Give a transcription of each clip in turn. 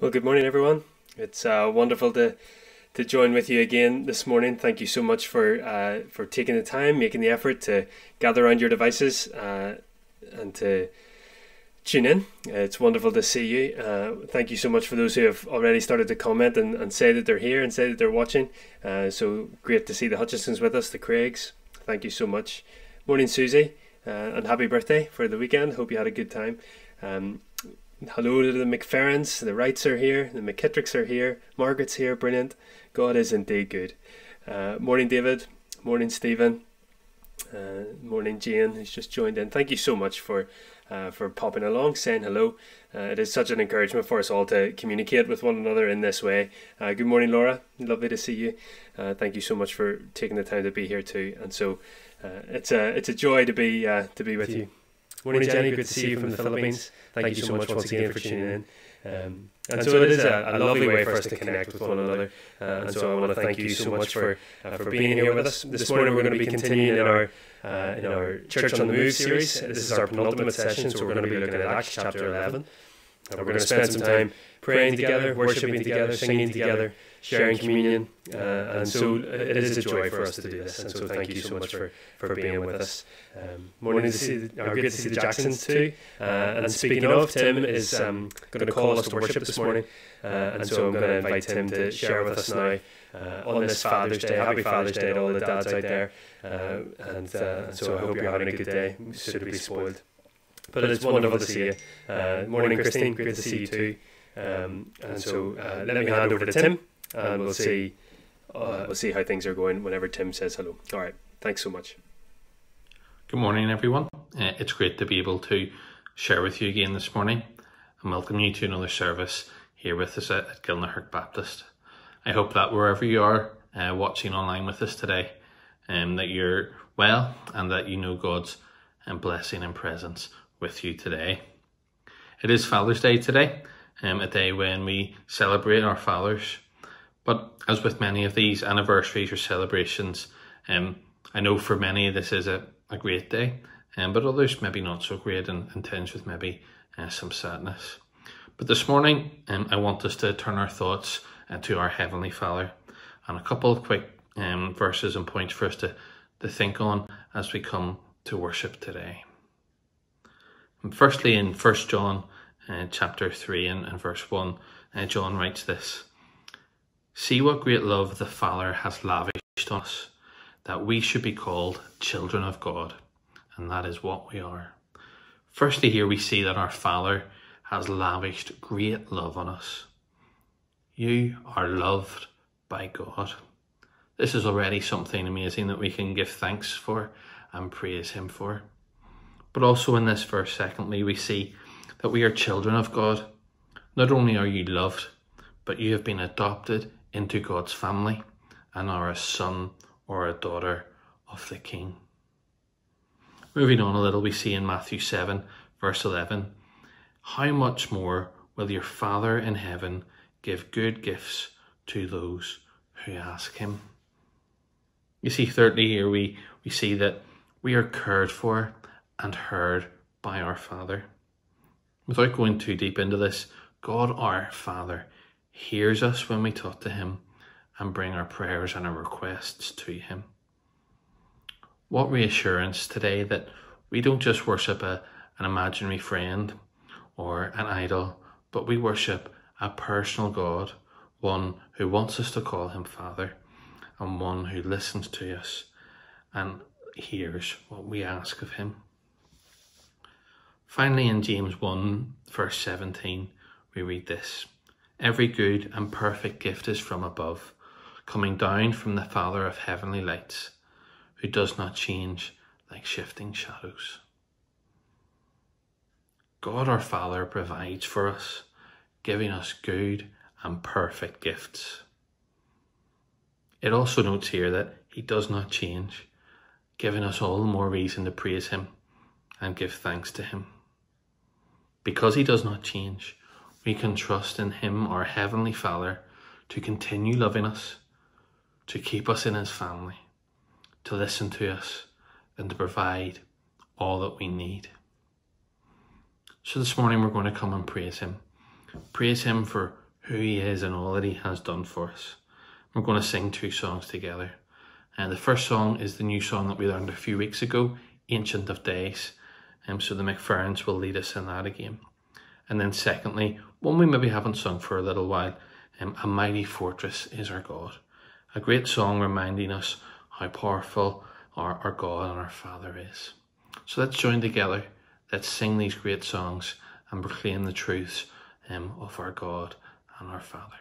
Well, good morning, everyone. It's uh, wonderful to to join with you again this morning. Thank you so much for uh, for taking the time, making the effort to gather around your devices uh, and to tune in. It's wonderful to see you. Uh, thank you so much for those who have already started to comment and, and say that they're here and say that they're watching. Uh, so great to see the Hutchisons with us, the Craigs. Thank you so much. Morning, Susie, uh, and happy birthday for the weekend. Hope you had a good time. Um, Hello to the McFerrins, the Wrights are here, the McKittricks are here, Margaret's here, brilliant. God is indeed good. Uh, morning, David. Morning, Stephen. Uh, morning, Jane, who's just joined in. Thank you so much for uh, for popping along, saying hello. Uh, it is such an encouragement for us all to communicate with one another in this way. Uh, good morning, Laura. Lovely to see you. Uh, thank you so much for taking the time to be here too. And so, it's a it's a joy to be to be with you. Morning, Jenny. Good to see you from the Philippines. Thank you so much once again for tuning in. Um, and so it is a, a, lovely way for us to connect with one another. Uh, and so I want to thank you so much for uh, for being here with us. This morning we're going to be continuing in our uh, in our Church on the Move series. This is our penultimate session, so we're going to be looking at Acts chapter 11. And we're going to spend some time praying together, worshiping together, singing together, sharing communion. Uh, and so it is a joy for us to do this. And so thank you so much for, for being with us. Um, morning to see, or good to see the Jacksons too. Uh, and speaking of, Tim is um, going to call us to worship this morning. Uh, and so I'm going to invite Tim to share with us now. Uh, on this Father's Day. Happy Father's Day to all the dads out there. Uh, and uh, so I hope you're having a good day. Should be spoiled. But it's wonderful to see you. Uh, morning, Christine. Great to see you too. Um, and so uh, let me hand over to Tim, and we'll see. Uh, we'll see how things are going whenever Tim says hello. All right. Thanks so much. Good morning, everyone. Uh, it's great to be able to share with you again this morning and welcome you to another service here with us at, at Gilnahirk Baptist. I hope that wherever you are uh, watching online with us today, um, that you're well and that you know God's um, blessing and presence with you today. It is Father's Day today, um, a day when we celebrate our fathers. But as with many of these anniversaries or celebrations, um, I know for many this is a, a great day, um, but others maybe not so great and, and tinged with maybe uh, some sadness. But this morning, um, I want us to turn our thoughts uh, to our Heavenly Father and a couple of quick um, verses and points for us to, to think on as we come to worship today. And Firstly, in First John uh, chapter 3 and, and verse 1, uh, John writes this See what great love the Father has lavished on us, that we should be called children of God, and that is what we are. Firstly, here we see that our Father has lavished great love on us. You are loved by God. This is already something amazing that we can give thanks for and praise Him for. But also in this verse, secondly, we see that we are children of God. Not only are you loved, but you have been adopted into God's family and are a son or a daughter of the King. Moving on a little, we see in Matthew 7, verse 11, How much more will your Father in heaven give good gifts to those who ask him? You see, thirdly, here we, we see that we are cared for and heard by our Father. Without going too deep into this, God our Father hears us when we talk to Him and bring our prayers and our requests to Him. What reassurance today that we don't just worship a, an imaginary friend or an idol, but we worship a personal God, one who wants us to call Him Father, and one who listens to us and hears what we ask of Him. Finally, in James 1, verse 17, we read this Every good and perfect gift is from above, coming down from the Father of heavenly lights, who does not change like shifting shadows. God our Father provides for us, giving us good and perfect gifts. It also notes here that He does not change, giving us all the more reason to praise Him and give thanks to Him. Because he does not change, we can trust in him, our Heavenly Father, to continue loving us, to keep us in his family, to listen to us, and to provide all that we need. So this morning we're going to come and praise him. Praise him for who He is and all that He has done for us. We're going to sing two songs together. And the first song is the new song that we learned a few weeks ago, Ancient of Days. Um, so the McFerrins will lead us in that again. And then secondly, one we maybe haven't sung for a little while, um, A Mighty Fortress is Our God. A great song reminding us how powerful our, our God and our Father is. So let's join together, let's sing these great songs and proclaim the truths um, of our God and our Father.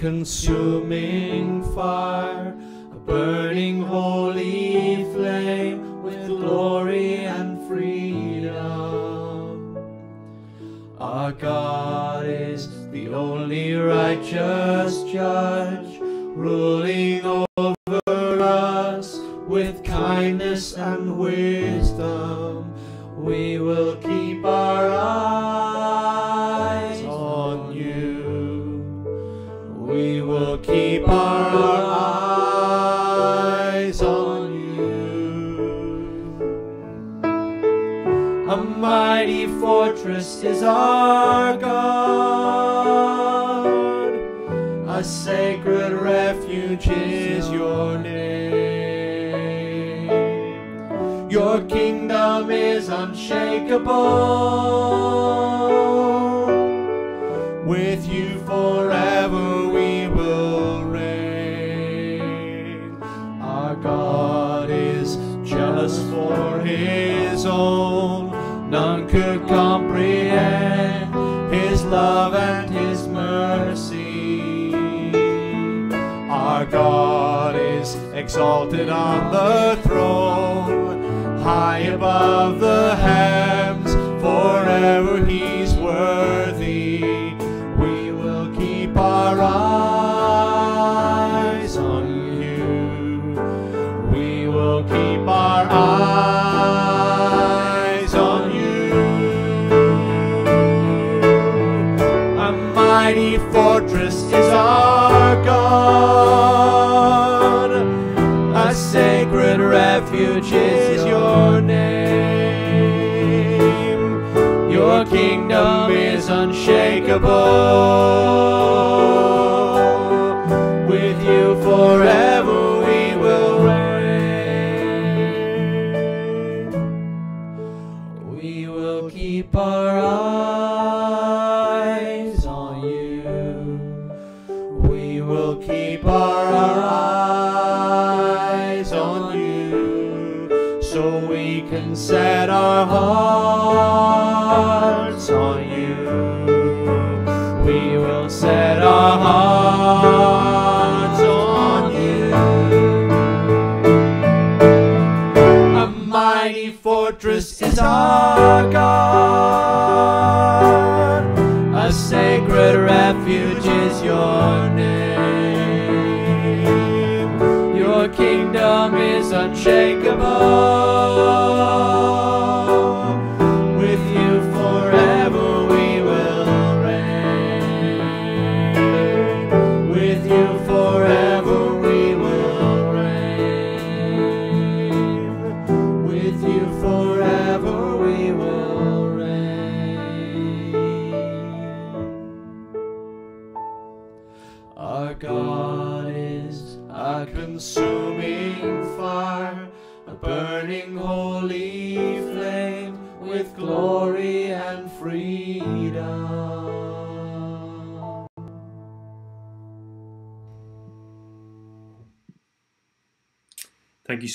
Consuming exalted on the throne, high above the heavens, unshakable.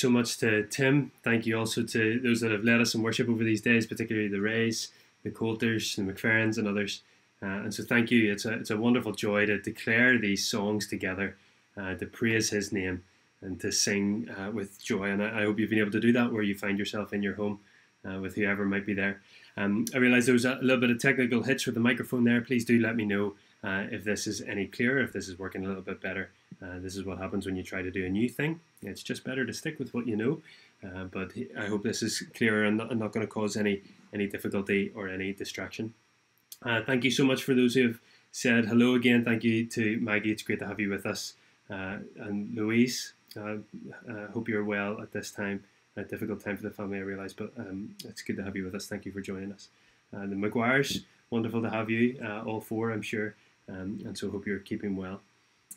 So much to Tim. Thank you also to those that have led us in worship over these days, particularly the Rays, the Coulters, the McFerrins, and others. Uh, and so, thank you. It's a it's a wonderful joy to declare these songs together, uh, to praise His name, and to sing uh, with joy. And I, I, hope you've been able to do that where you find yourself in your home, uh, with whoever might be there. Um, I realise there was a little bit of technical hitch with the microphone there. Please do let me know uh, if this is any clearer, if this is working a little bit better. Uh, this is what happens when you try to do a new thing. It's just better to stick with what you know. Uh, but I hope this is clearer and not, not going to cause any any difficulty or any distraction. Uh, thank you so much for those who have said hello again. Thank you to Maggie. It's great to have you with us. Uh, and Louise, uh, hope you're well at this time. A difficult time for the family, I realise, but um, it's good to have you with us. Thank you for joining us. the McGuires, wonderful to have you, all four, I'm sure. Um, and so hope you're keeping well.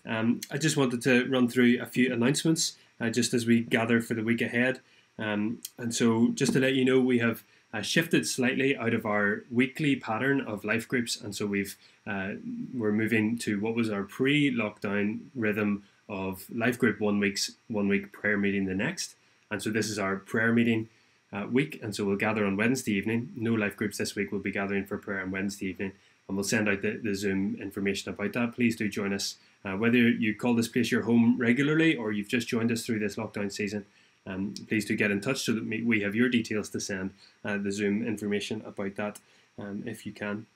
Um, I just wanted to run through a few announcements uh, just as we gather for the week ahead. Um, and so, just to let you know, we have uh, shifted slightly out of our weekly pattern of life groups, and so we've uh, we're moving to what was our pre-lockdown rhythm of life group one week's one week prayer meeting the next. And so this is our prayer meeting uh, week, and so we'll gather on Wednesday evening. No life groups this week. We'll be gathering for prayer on Wednesday evening, and we'll send out the, the Zoom information about that. Please do join us uh, whether you call this place your home regularly or you've just joined us through this lockdown season, um, please do get in touch so that we have your details to send uh, the Zoom information about that um, if you can.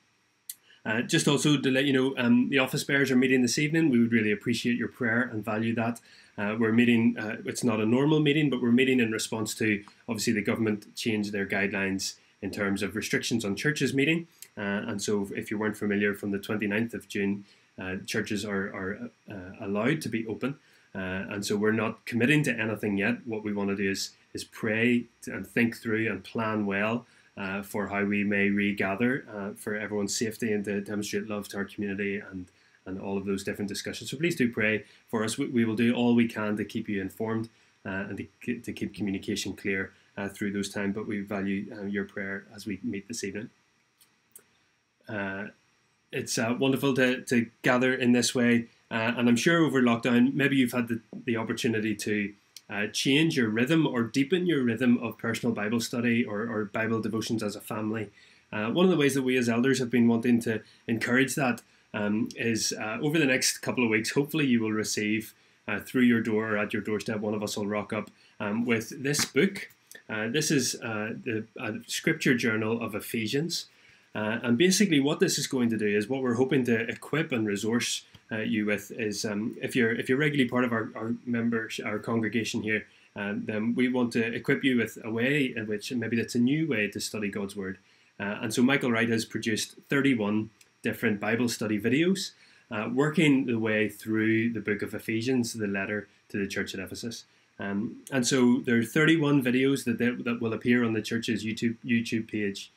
Uh, just also to let you know, um, the office bearers are meeting this evening. We would really appreciate your prayer and value that. Uh, we're meeting, uh, it's not a normal meeting, but we're meeting in response to obviously the government changed their guidelines in terms of restrictions on churches meeting. Uh, and so, if you weren't familiar, from the 29th of June, uh, churches are, are uh, allowed to be open. Uh, and so we're not committing to anything yet. What we want to do is, is pray and think through and plan well uh, for how we may regather uh, for everyone's safety and to demonstrate love to our community and and all of those different discussions. So please do pray for us. We, we will do all we can to keep you informed and to, to keep communication clear uh, through those times. But we value uh, your prayer as we meet this evening. Uh, it's uh, wonderful to, to gather in this way. Uh, and I'm sure over lockdown, maybe you've had the, the opportunity to uh, change your rhythm or deepen your rhythm of personal Bible study or, or Bible devotions as a family. Uh, one of the ways that we as elders have been wanting to encourage that um, is uh, over the next couple of weeks, hopefully, you will receive through your door or at your doorstep, one of us will rock up um, with this book. this is the scripture journal of Ephesians. Uh, and basically, what this is going to do is what we're hoping to equip and resource uh, you with is um, if you're if you're regularly part of our, our members, our congregation here, um, then we want to equip you with a way in which maybe that's a new way to study God's Word. Uh, and so Michael Wright has produced 31 different Bible study videos, uh, working the way through the book of Ephesians, the letter to the church at Ephesus. Um, and so there are 31 videos that, they, that will appear on the church's YouTube YouTube page.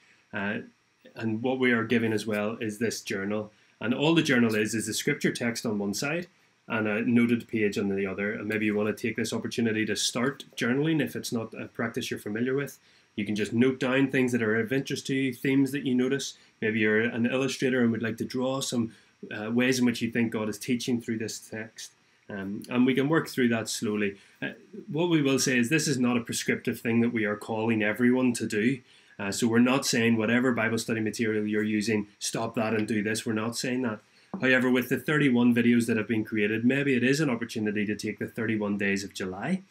And what we are giving as well is this journal. And all the journal is is the scripture text on one side and a noted page on the other. And maybe you want to take this opportunity to start journaling if it's not a practice you're familiar with. You can just note down things that are of interest to you, themes that you notice. Maybe you're an illustrator and would like to draw some uh, ways in which you think God is teaching through this text. Um, and we can work through that slowly. Uh, what we will say is this is not a prescriptive thing that we are calling everyone to do. Uh, so we're not saying whatever Bible study material you're using, stop that and do this. We're not saying that. However, with the 31 videos that have been created, maybe it is an opportunity to take the 31 days of July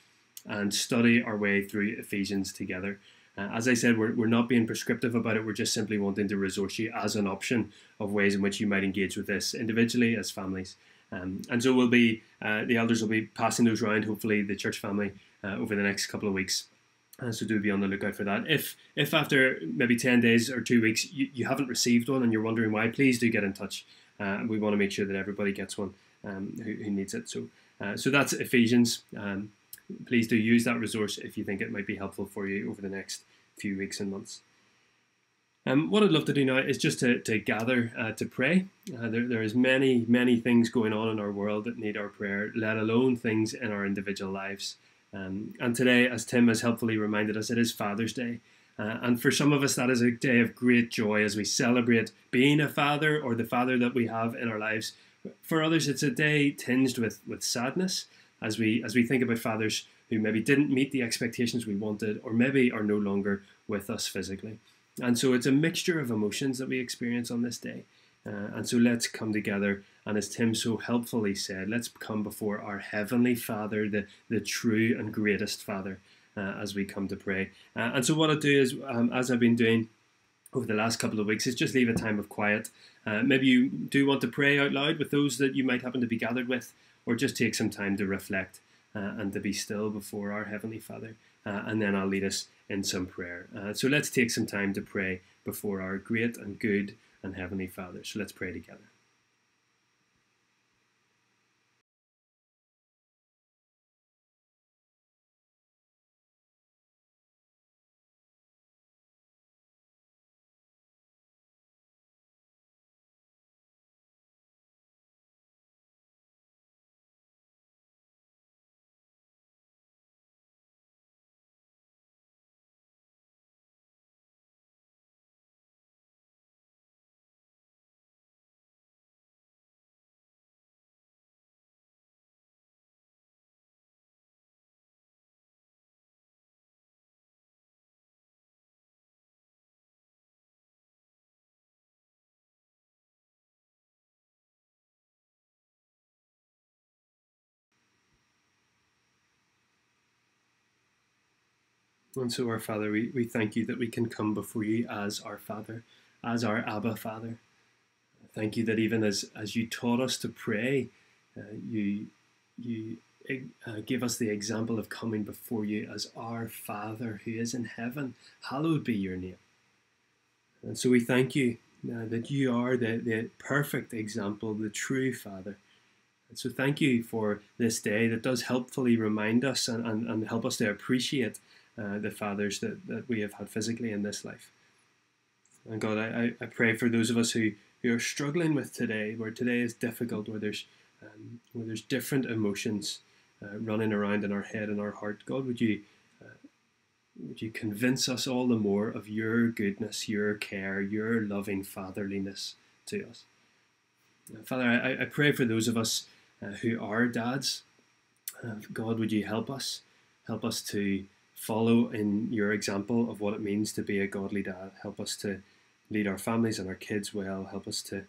and study our way through Ephesians together. Uh, as I said, we're, we're not being prescriptive about it. We're just simply wanting to resource you as an option of ways in which you might engage with this individually as families. Um, and so we'll be, uh, the elders will be passing those around, hopefully, the church family uh, over the next couple of weeks. Uh, so do be on the lookout for that. If if after maybe ten days or two weeks you, you haven't received one and you're wondering why, please do get in touch. Uh, we want to make sure that everybody gets one um, who, who, needs it. So uh, so that's Ephesians. Um, please do use that resource if you think it might be helpful for you over the next few weeks and months. Um, what I'd love to do now is just to, to gather uh, to pray. Uh, there, there is many, many things going on in our world that need our prayer, let alone things in our individual lives. Um, and today, as Tim has helpfully reminded us, it is Father's Day. Uh, and for some of us, that is a day of great joy as we celebrate being a father or the father that we have in our lives. For others, it's a day tinged with, with sadness as we as we think about fathers who maybe didn't meet the expectations we wanted, or maybe are no longer with us physically. And so it's a mixture of emotions that we experience on this day. Uh, and so let's come together. And as Tim so helpfully said, let's come before our Heavenly Father, the, the true and greatest Father, uh, as we come to pray. Uh, and so, what I'll do is, um, as I've been doing over the last couple of weeks, is just leave a time of quiet. Uh, maybe you do want to pray out loud with those that you might happen to be gathered with, or just take some time to reflect uh, and to be still before our Heavenly Father. Uh, and then I'll lead us in some prayer. so, let's take some time to pray before our great and good and Heavenly Father. So let's pray together. And so, our Father, we, we thank you that we can come before you as our Father, as our Abba Father. Thank you that even as, as you taught us to pray, uh, you, you uh, give us the example of coming before you as our Father who is in heaven. Hallowed be your name. And so we thank you uh, that you are the, the perfect example, the true Father. And so thank you for this day that does helpfully remind us and, and, and help us to appreciate uh, the fathers that, that we have had physically in this life. And God, I, I pray for those of us who, who are struggling with today, where today is difficult, where there's um, where there's different emotions uh, running around in our head and our heart. God, would you uh, would you convince us all the more of your goodness, your care, your loving fatherliness to us? Father, I, I pray for those of us uh, who are dads. Uh, God, would you help us? Help us to follow in your example of what it means to be a godly dad. Help us to lead our families and our kids well. Help us to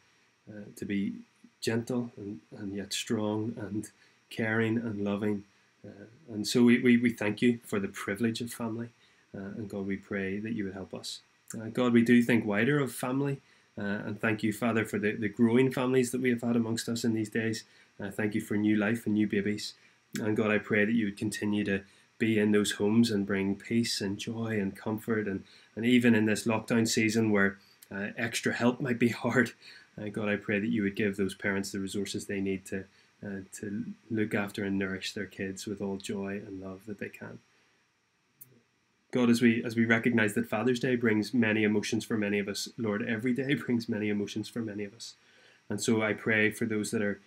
uh, to be gentle and, and yet strong and caring and loving. Uh, and so we, we, we thank you for the privilege of family. Uh, and God, we pray that you would help us. Uh, God, we do think wider of family. Uh, and thank you, Father, for the, the growing families that we have had amongst us in these days. Uh, thank you for new life and new babies. And God, I pray that you would continue to be in those homes and bring peace and joy and comfort. And, and even in this lockdown season where uh, extra help might be hard, uh, God, I pray that you would give those parents the resources they need to, uh, to look after and nourish their kids with all joy and love that they can. God, as we as we recognize that Father's Day brings many emotions for many of us, Lord, every day brings many emotions for many of us, and so I pray for those that are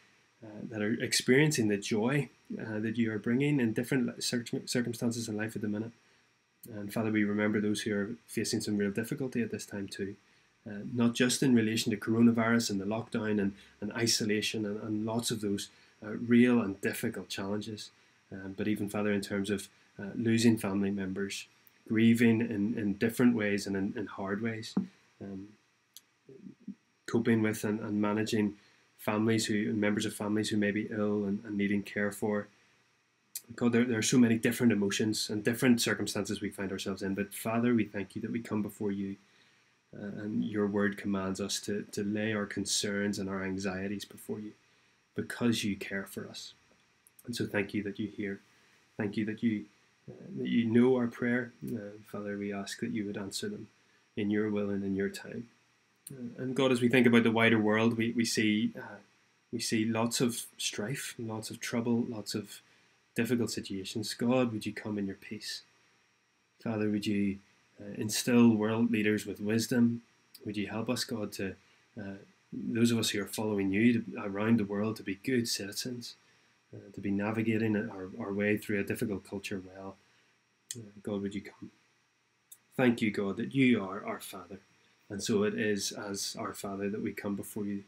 that are experiencing the joy uh, that you are bringing in different circumstances in life at the minute. And Father, we remember those who are facing some real difficulty at this time too, uh, not just in relation to coronavirus and the lockdown and, and isolation and, and lots of those uh, real and difficult challenges, um, but even Father, in terms of uh, losing family members grieving in, in different ways and in, in hard ways, um, coping with and, and, managing families who members of families who may be ill and, and needing care for. God, there, there are so many different emotions and different circumstances we find ourselves in. But Father, we thank you that we come before you, uh, and your word commands us to, to lay our concerns and our anxieties before you, because you care for us. And so, thank you that you hear. Thank you that you that you know our prayer. Uh, Father, we ask that you would answer them in your will and in your time. Uh, and God, as we think about the wider world, we, we see uh, we see lots of strife, lots of trouble, lots of difficult situations. God, would you come in your peace? Father, would you uh, instill world leaders with wisdom? Would you help us, God, to uh, those of us who are following you to, around the world to be good citizens? uh, to be navigating our, our way through a difficult culture well. Uh, God, would you come? Thank you, God, that you are our Father. And so it is as our Father that we come before you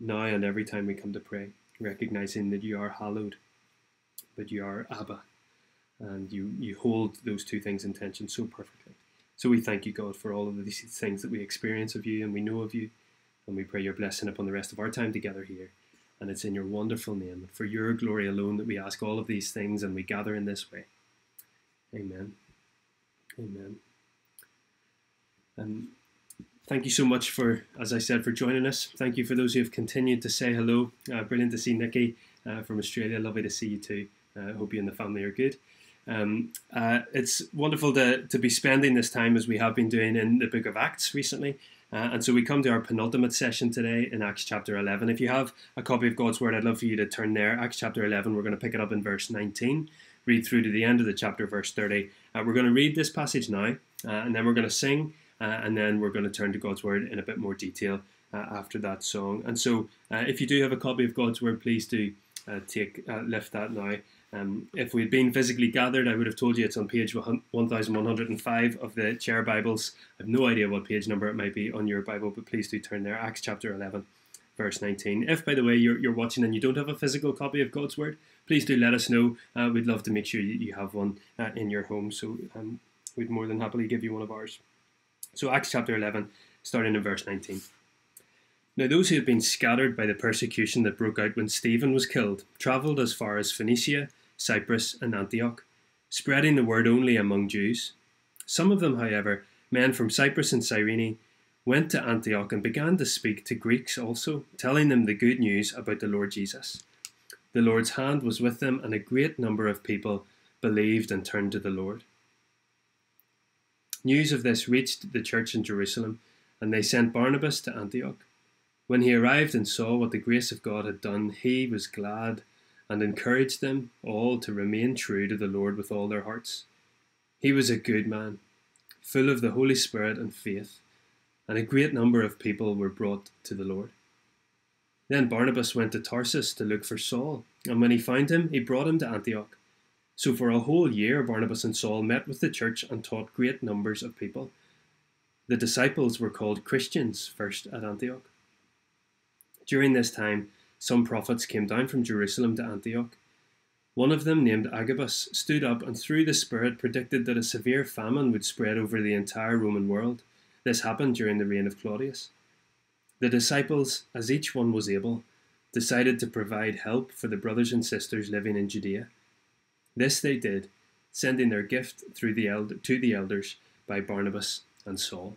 now and every time we come to pray, recognizing that you are hallowed, but you are Abba, and you, you hold those two things in tension so perfectly. So we thank you, God, for all of these things that we experience of you and we know of you, and we pray your blessing upon the rest of our time together here. And it's in your wonderful name, for your glory alone, that we ask all of these things and we gather in this way. Amen. Amen. And thank you so much for, as I said, for joining us. Thank you for those who have continued to say hello. Uh, brilliant to see Nikki uh, from Australia. Lovely to see you too. Uh, hope you and the family are good. Um, uh, it's wonderful to, to be spending this time as we have been doing in the book of Acts recently. Uh, and so we come to our penultimate session today in Acts chapter 11. If you have a copy of God's Word, I'd love for you to turn there. Acts chapter 11, we're going to pick it up in verse 19, read through to the end of the chapter, verse 30. Uh, we're going to read this passage now, uh, and then we're going to sing, uh, and then we're going to turn to God's Word in a bit more detail uh, after that song. And so uh, if you do have a copy of God's Word, please do take lift that now. Um, if we'd been physically gathered, I would have told you it's on page 1105 of the chair Bibles. I have no idea what page number it might be on your Bible, but please do turn there. Acts chapter 11, verse 19. If, by the way, you're, you're watching and you don't have a physical copy of God's Word, please do let us know. Uh, we'd love to make sure you, you have one uh, in your home, so um, we'd more than happily give you one of ours. So, Acts chapter 11, starting in verse 19. Now, those who had been scattered by the persecution that broke out when Stephen was killed travelled as far as Phoenicia Cyprus, and Antioch, spreading the word only among Jews. Some of them, however, men from Cyprus and Cyrene, went to Antioch and began to speak to Greeks also, telling them the good news about the Lord Jesus. The Lord's hand was with them, and a great number of people believed and turned to the Lord. News of this reached the church in Jerusalem, and they sent Barnabas to Antioch. When he arrived and saw what the grace of God had done, he was glad and encouraged them all to remain true to the Lord with all their hearts. He was a good man, full of the Holy Spirit and faith, and a great number of people were brought to the Lord. Then Barnabas went to Tarsus to look for Saul, and when he found him, he brought him to Antioch. So for a whole year, Barnabas and Saul met with the church and taught great numbers of people. The disciples were called Christians first at Antioch. During this time, some prophets came down from Jerusalem to Antioch. One of them, named Agabus, stood up and through the Spirit predicted that a severe famine would spread over the entire Roman world. This happened during the reign of Claudius. The disciples, as each one was able, decided to provide help for the brothers and sisters living in Judea. This they did, sending their gift through the elder, to the elders by Barnabas and Saul.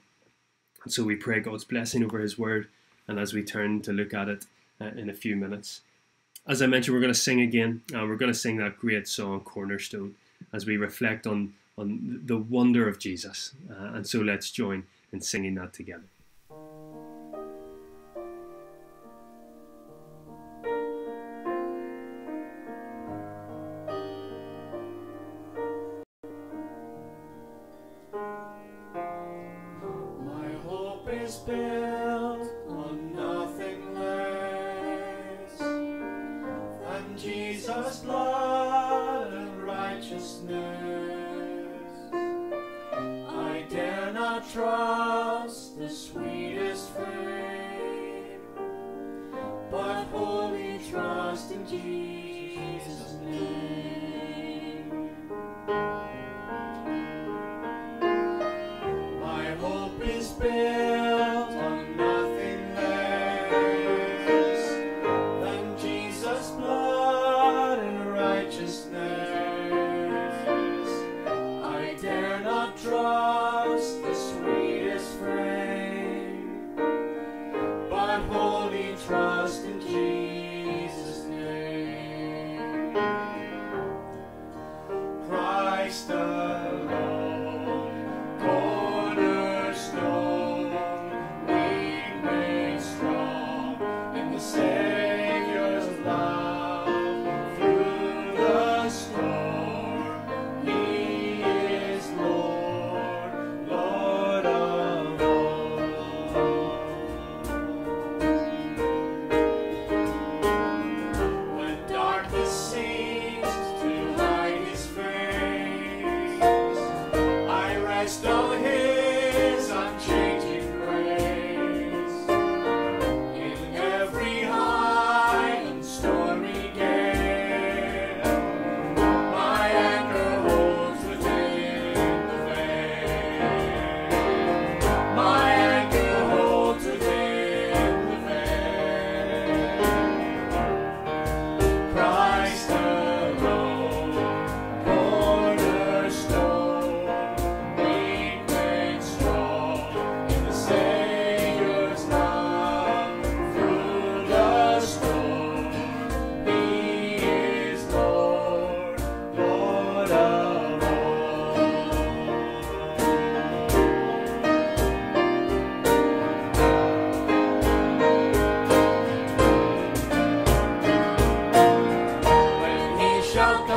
And so we pray God's blessing over his word, and as we turn to look at it uh, in a few minutes. As I mentioned, we're going to sing again. Uh, we're going to sing that great song, Cornerstone, as we reflect on, on the wonder of Jesus. Uh, and so let's join in singing that together. don't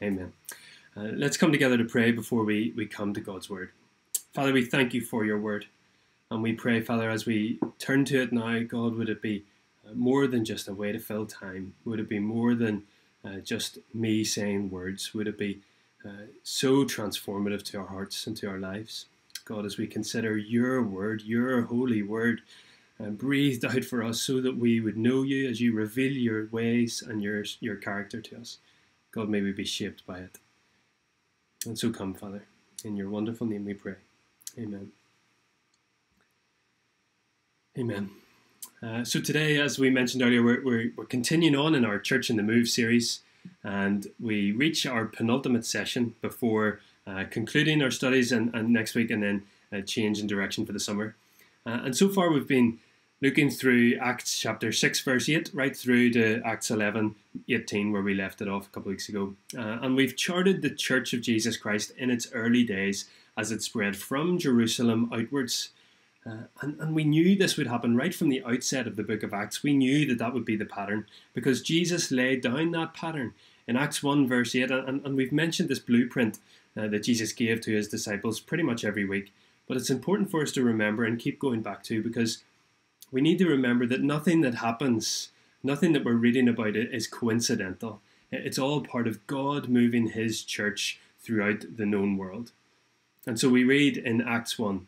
Amen. Uh, let's come together to pray before we, we come to God's Word. Father, we thank you for your Word. And we pray, Father, as we turn to it now, God, would it be uh, more than just a way to fill time? Would it be more than uh, just me saying words? Would it be uh, so transformative to our hearts and to our lives? God, as we consider your Word, your holy Word, uh, breathed out for us so that we would know you as you reveal your ways and your, your character to us. God, may we be shaped by it. And so come, Father. In your wonderful name we pray. Amen. Amen. Uh, so today, as we mentioned earlier, we're, we're, we're, continuing on in our Church on the Move series, and we reach our penultimate session before uh, concluding our studies and, and, next week, and then a change in direction for the summer. Uh, and so far, we've been looking through Acts chapter 6, verse 8, right through to Acts 11, 18, where we left it off a couple weeks ago. Uh, and we've charted the Church of Jesus Christ in its early days as it spread from Jerusalem outwards. Uh, and, and we knew this would happen right from the outset of the book of Acts. We knew that that would be the pattern because Jesus laid down that pattern in Acts 1, verse 8. And, and we've mentioned this blueprint uh, that Jesus gave to his disciples pretty much every week. But it's important for us to remember and keep going back to because we need to remember that nothing that happens, nothing that we're reading about it is coincidental. It's all part of God moving his church throughout the known world. And so we read in Acts 1,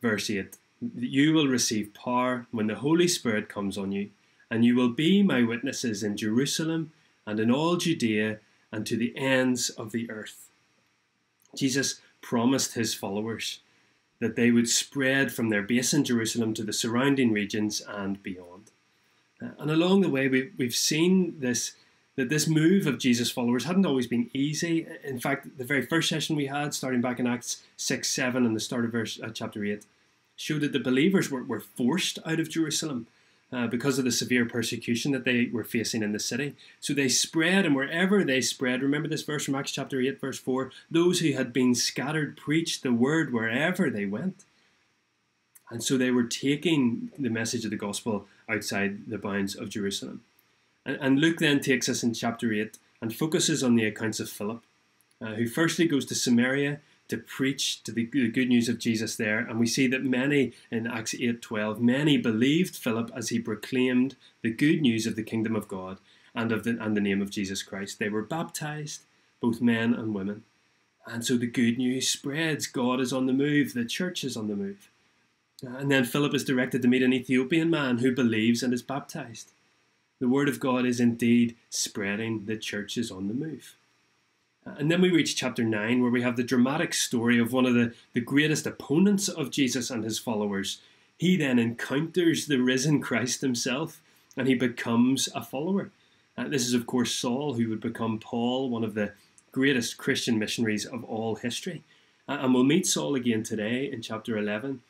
verse 8 You will receive power when the Holy Spirit comes on you, and you will be my witnesses in Jerusalem and in all Judea and to the ends of the earth. Jesus promised his followers that they would spread from their base in Jerusalem to the surrounding regions and beyond. Uh, and along the way, we, we've seen this that this move of Jesus' followers hadn't always been easy. In fact, the very first session we had, starting back in Acts 6 7 and the start of verse, uh, chapter 8, showed that the believers were, were forced out of Jerusalem uh, because of the severe persecution that they were facing in the city. So they spread, and wherever they spread, remember this verse from Acts chapter 8, verse 4 those who had been scattered preached the word wherever they went. And so they were taking the message of the gospel outside the bounds of Jerusalem. And, and Luke then takes us in chapter 8 and focuses on the accounts of Philip, uh, who firstly goes to Samaria to preach to the, good news of Jesus there. And we see that many in Acts 8:12, many believed Philip as he proclaimed the good news of the kingdom of God and of the, and the name of Jesus Christ. They were baptized, both men and women. And so the good news spreads. God is on the move. The church is on the move. And then Philip is directed to meet an Ethiopian man who believes and is baptized. The word of God is indeed spreading. The church is on the move. And then we reach chapter 9, where we have the dramatic story of one of the, the greatest opponents of Jesus and his followers. He then encounters the risen Christ himself and he becomes a follower. Uh, this is, of course, Saul, who would become Paul, one of the greatest Christian missionaries of all history. Uh, and we'll meet Saul again today in chapter 11.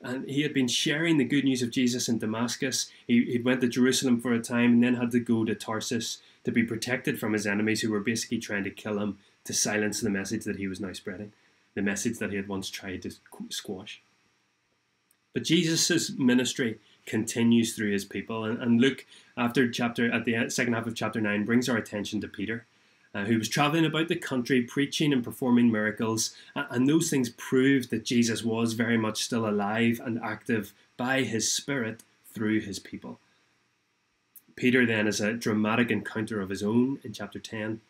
And he had been sharing the good news of Jesus in Damascus. He, he went to Jerusalem for a time and then had to go to Tarsus to be protected from his enemies who were basically trying to kill him to silence the message that he was now spreading, the message that he had once tried to squash. But Jesus' ministry continues through his people. And, and Luke, after chapter, at the second half of chapter 9, brings our attention to Peter. Uh, who was traveling about the country preaching and performing miracles, and those things proved that Jesus was very much still alive and active by his Spirit through his people. Peter then has a dramatic encounter of his own in chapter 10,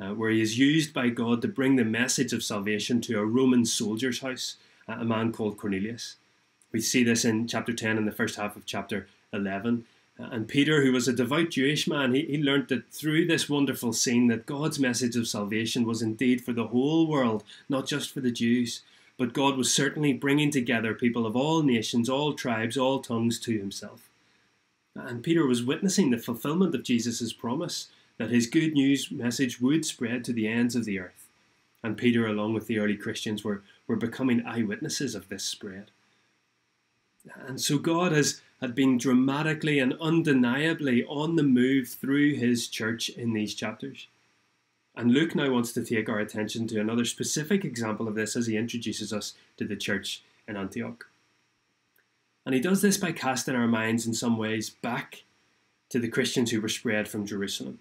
uh, where he is used by God to bring the message of salvation to a Roman soldier's house, uh, a man called Cornelius. We see this in chapter 10 and the first half of chapter 11. Uh, and Peter, who was a devout Jewish man, he, he learnt that through this wonderful scene that God's message of salvation was indeed for the whole world, not just for the Jews. But God was certainly bringing together people of all nations, all tribes, all tongues to himself. And Peter was witnessing the fulfillment of Jesus' promise that his good news message would spread to the ends of the earth. And Peter, along with the early Christians, were, were becoming eyewitnesses of this spread. And so God has had been dramatically and undeniably on the move through his church in these chapters. And Luke now wants to take our attention to another specific example of this as he introduces us to the church in Antioch. And he does this by casting our minds in some ways back to the Christians who were spread from Jerusalem.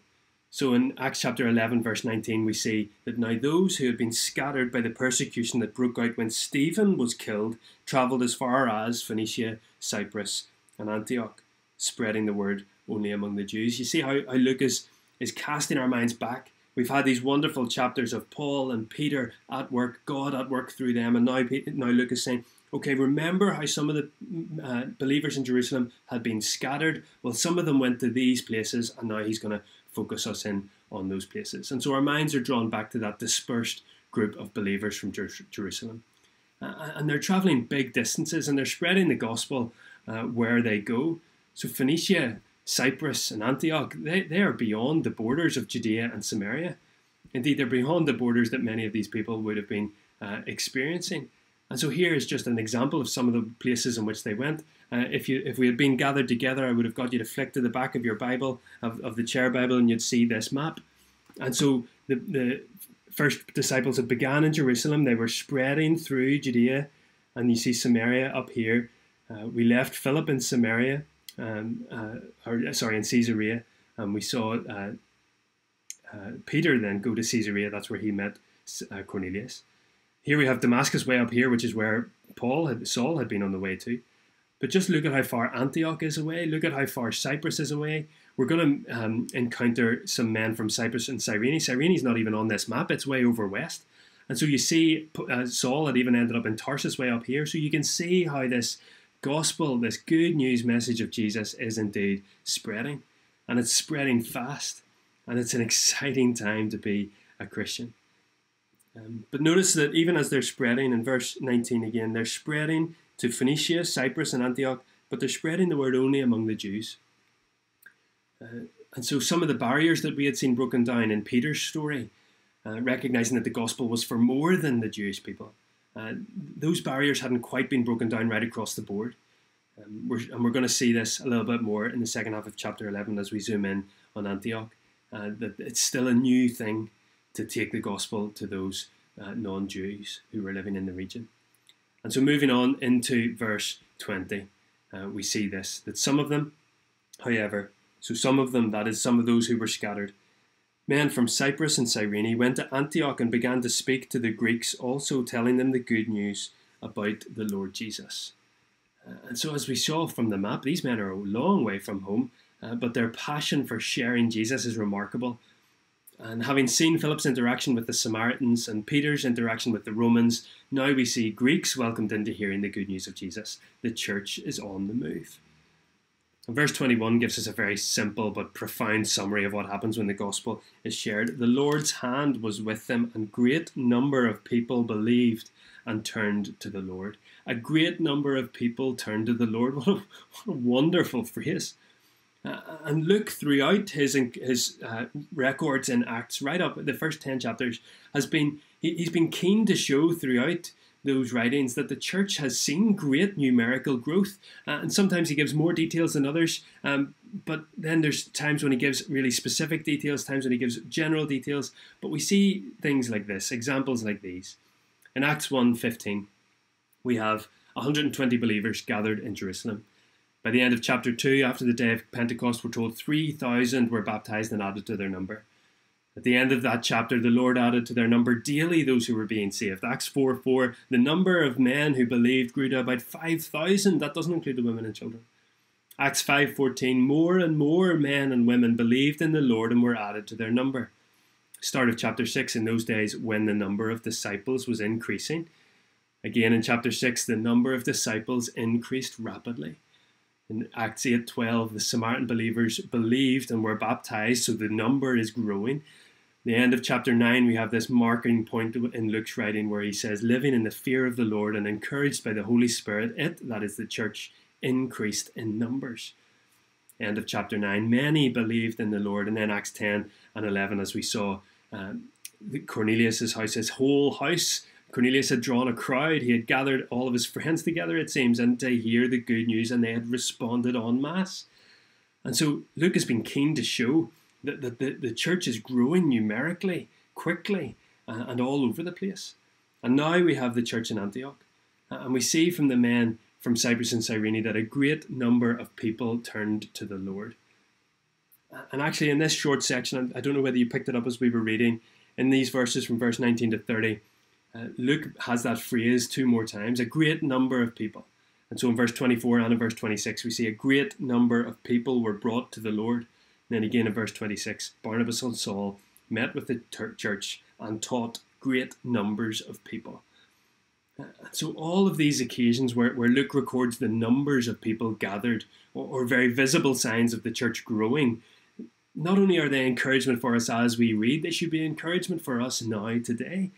So in Acts chapter 11, verse 19, we see that now those who had been scattered by the persecution that broke out when Stephen was killed travelled as far as Phoenicia, Cyprus, and Antioch, spreading the word only among the Jews. You see how, how Luke is, is casting our minds back. We've had these wonderful chapters of Paul and Peter at work, God at work through them, and now, now Luke is saying, okay, remember how some of the uh, believers in Jerusalem had been scattered? Well, some of them went to these places, and now he's going to focus us in on those places. And so our minds are drawn back to that dispersed group of believers from Jer- Jerusalem. Uh, and they're traveling big distances and they're spreading the gospel uh, where they go. So Phoenicia, Cyprus, and Antioch, they, they are beyond the borders of Judea and Samaria. Indeed, they're beyond the borders that many of these people would have been uh, experiencing. And so here is just an example of some of the places in which they went. Uh, if you if we had been gathered together, I would have got you to flick to the back of your Bible, of, of the chair Bible, and you'd see this map. And so the, the first disciples had began in Jerusalem. They were spreading through Judea, and you see Samaria up here. Uh, we left Philip in Samaria, um, uh, or sorry, in Caesarea, and we saw uh, uh, Peter then go to Caesarea. That's where he met uh, Cornelius. Here we have Damascus way up here, which is where Paul had, Saul had been on the way to. But just look at how far Antioch is away. Look at how far Cyprus is away. We're going to um, encounter some men from Cyprus and Cyrene. Cyrene is not even on this map. It's way over west. And so you see, uh, Saul had even ended up in Tarsus way up here. So you can see how this gospel, this good news message of Jesus is indeed spreading. And it's spreading fast. And it's an exciting time to be a Christian. Um, but notice that even as they're spreading, in verse 19 again, they're spreading to Phoenicia, Cyprus, and Antioch, but they're spreading the word only among the Jews. Uh, and so some of the barriers that we had seen broken down in Peter's story, uh, recognizing that the gospel was for more than the Jewish people, uh, those barriers hadn't quite been broken down right across the board. Um, we're, and we're going to see this a little bit more in the second half of chapter 11 as we zoom in on Antioch. Uh, that it's still a new thing to take the gospel to those uh, non Jews who were living in the region. And so, moving on into verse 20, uh, we see this that some of them, however, so some of them, that is, some of those who were scattered, men from Cyprus and Cyrene, went to Antioch and began to speak to the Greeks, also telling them the good news about the Lord Jesus. Uh, and so, as we saw from the map, these men are a long way from home, uh, but their passion for sharing Jesus is remarkable. And having seen Philip's interaction with the Samaritans and Peter's interaction with the Romans, now we see Greeks welcomed into hearing the good news of Jesus. The church is on the move. And verse 21 gives us a very simple but profound summary of what happens when the gospel is shared. The Lord's hand was with them, and great number of people believed and turned to the Lord. A great number of people turned to the Lord. What a, what a wonderful phrase. Uh, and Luke, throughout his his uh, records in Acts, right up the first ten chapters, has been he, he's been keen to show throughout those writings that the church has seen great numerical growth, uh, and sometimes he gives more details than others. Um, but then there's times when he gives really specific details, times when he gives general details. But we see things like this, examples like these. In Acts 1.15, we have 120 believers gathered in Jerusalem. By the end of chapter 2, after the day of Pentecost, we're told 3,000 were baptized and added to their number. At the end of that chapter, the Lord added to their number daily those who were being saved. Acts 4 4, the number of men who believed grew to about 5,000. That doesn't include the women and children. Acts 5:14 more and more men and women believed in the Lord and were added to their number. Start of chapter 6 in those days when the number of disciples was increasing. Again in chapter 6 the number of disciples increased rapidly. In Acts 8:12, the Samaritan believers believed and were baptized, so the number is growing. The end of chapter 9, we have this marking point in Luke's writing where he says, Living in the fear of the Lord and encouraged by the Holy Spirit, it, that is the church, increased in numbers. End of chapter 9, many believed in the Lord. And then Acts 10 and 11, as we saw, um, Cornelius' house, his whole house Cornelius had drawn a crowd. He had gathered all of his friends together, it seems, and to hear the good news, and they had responded en masse. And so Luke has been keen to show that, that the, the church is growing numerically, quickly, uh, and all over the place. And now we have the church in Antioch. Uh, and we see from the men from Cyprus and Cyrene that a great number of people turned to the Lord. And actually, in this short section, I don't know whether you picked it up as we were reading, in these verses from verse 19 to 30, uh, Luke has that phrase two more times a great number of people. And so in verse 24 and in verse 26, we see a great number of people were brought to the Lord. And then again in verse 26, Barnabas and Saul met with the church and taught great numbers of people. Uh, so all of these occasions where, where Luke records the numbers of people gathered or, or very visible signs of the church growing, not only are they encouragement for us as we read, they should be encouragement for us now, today.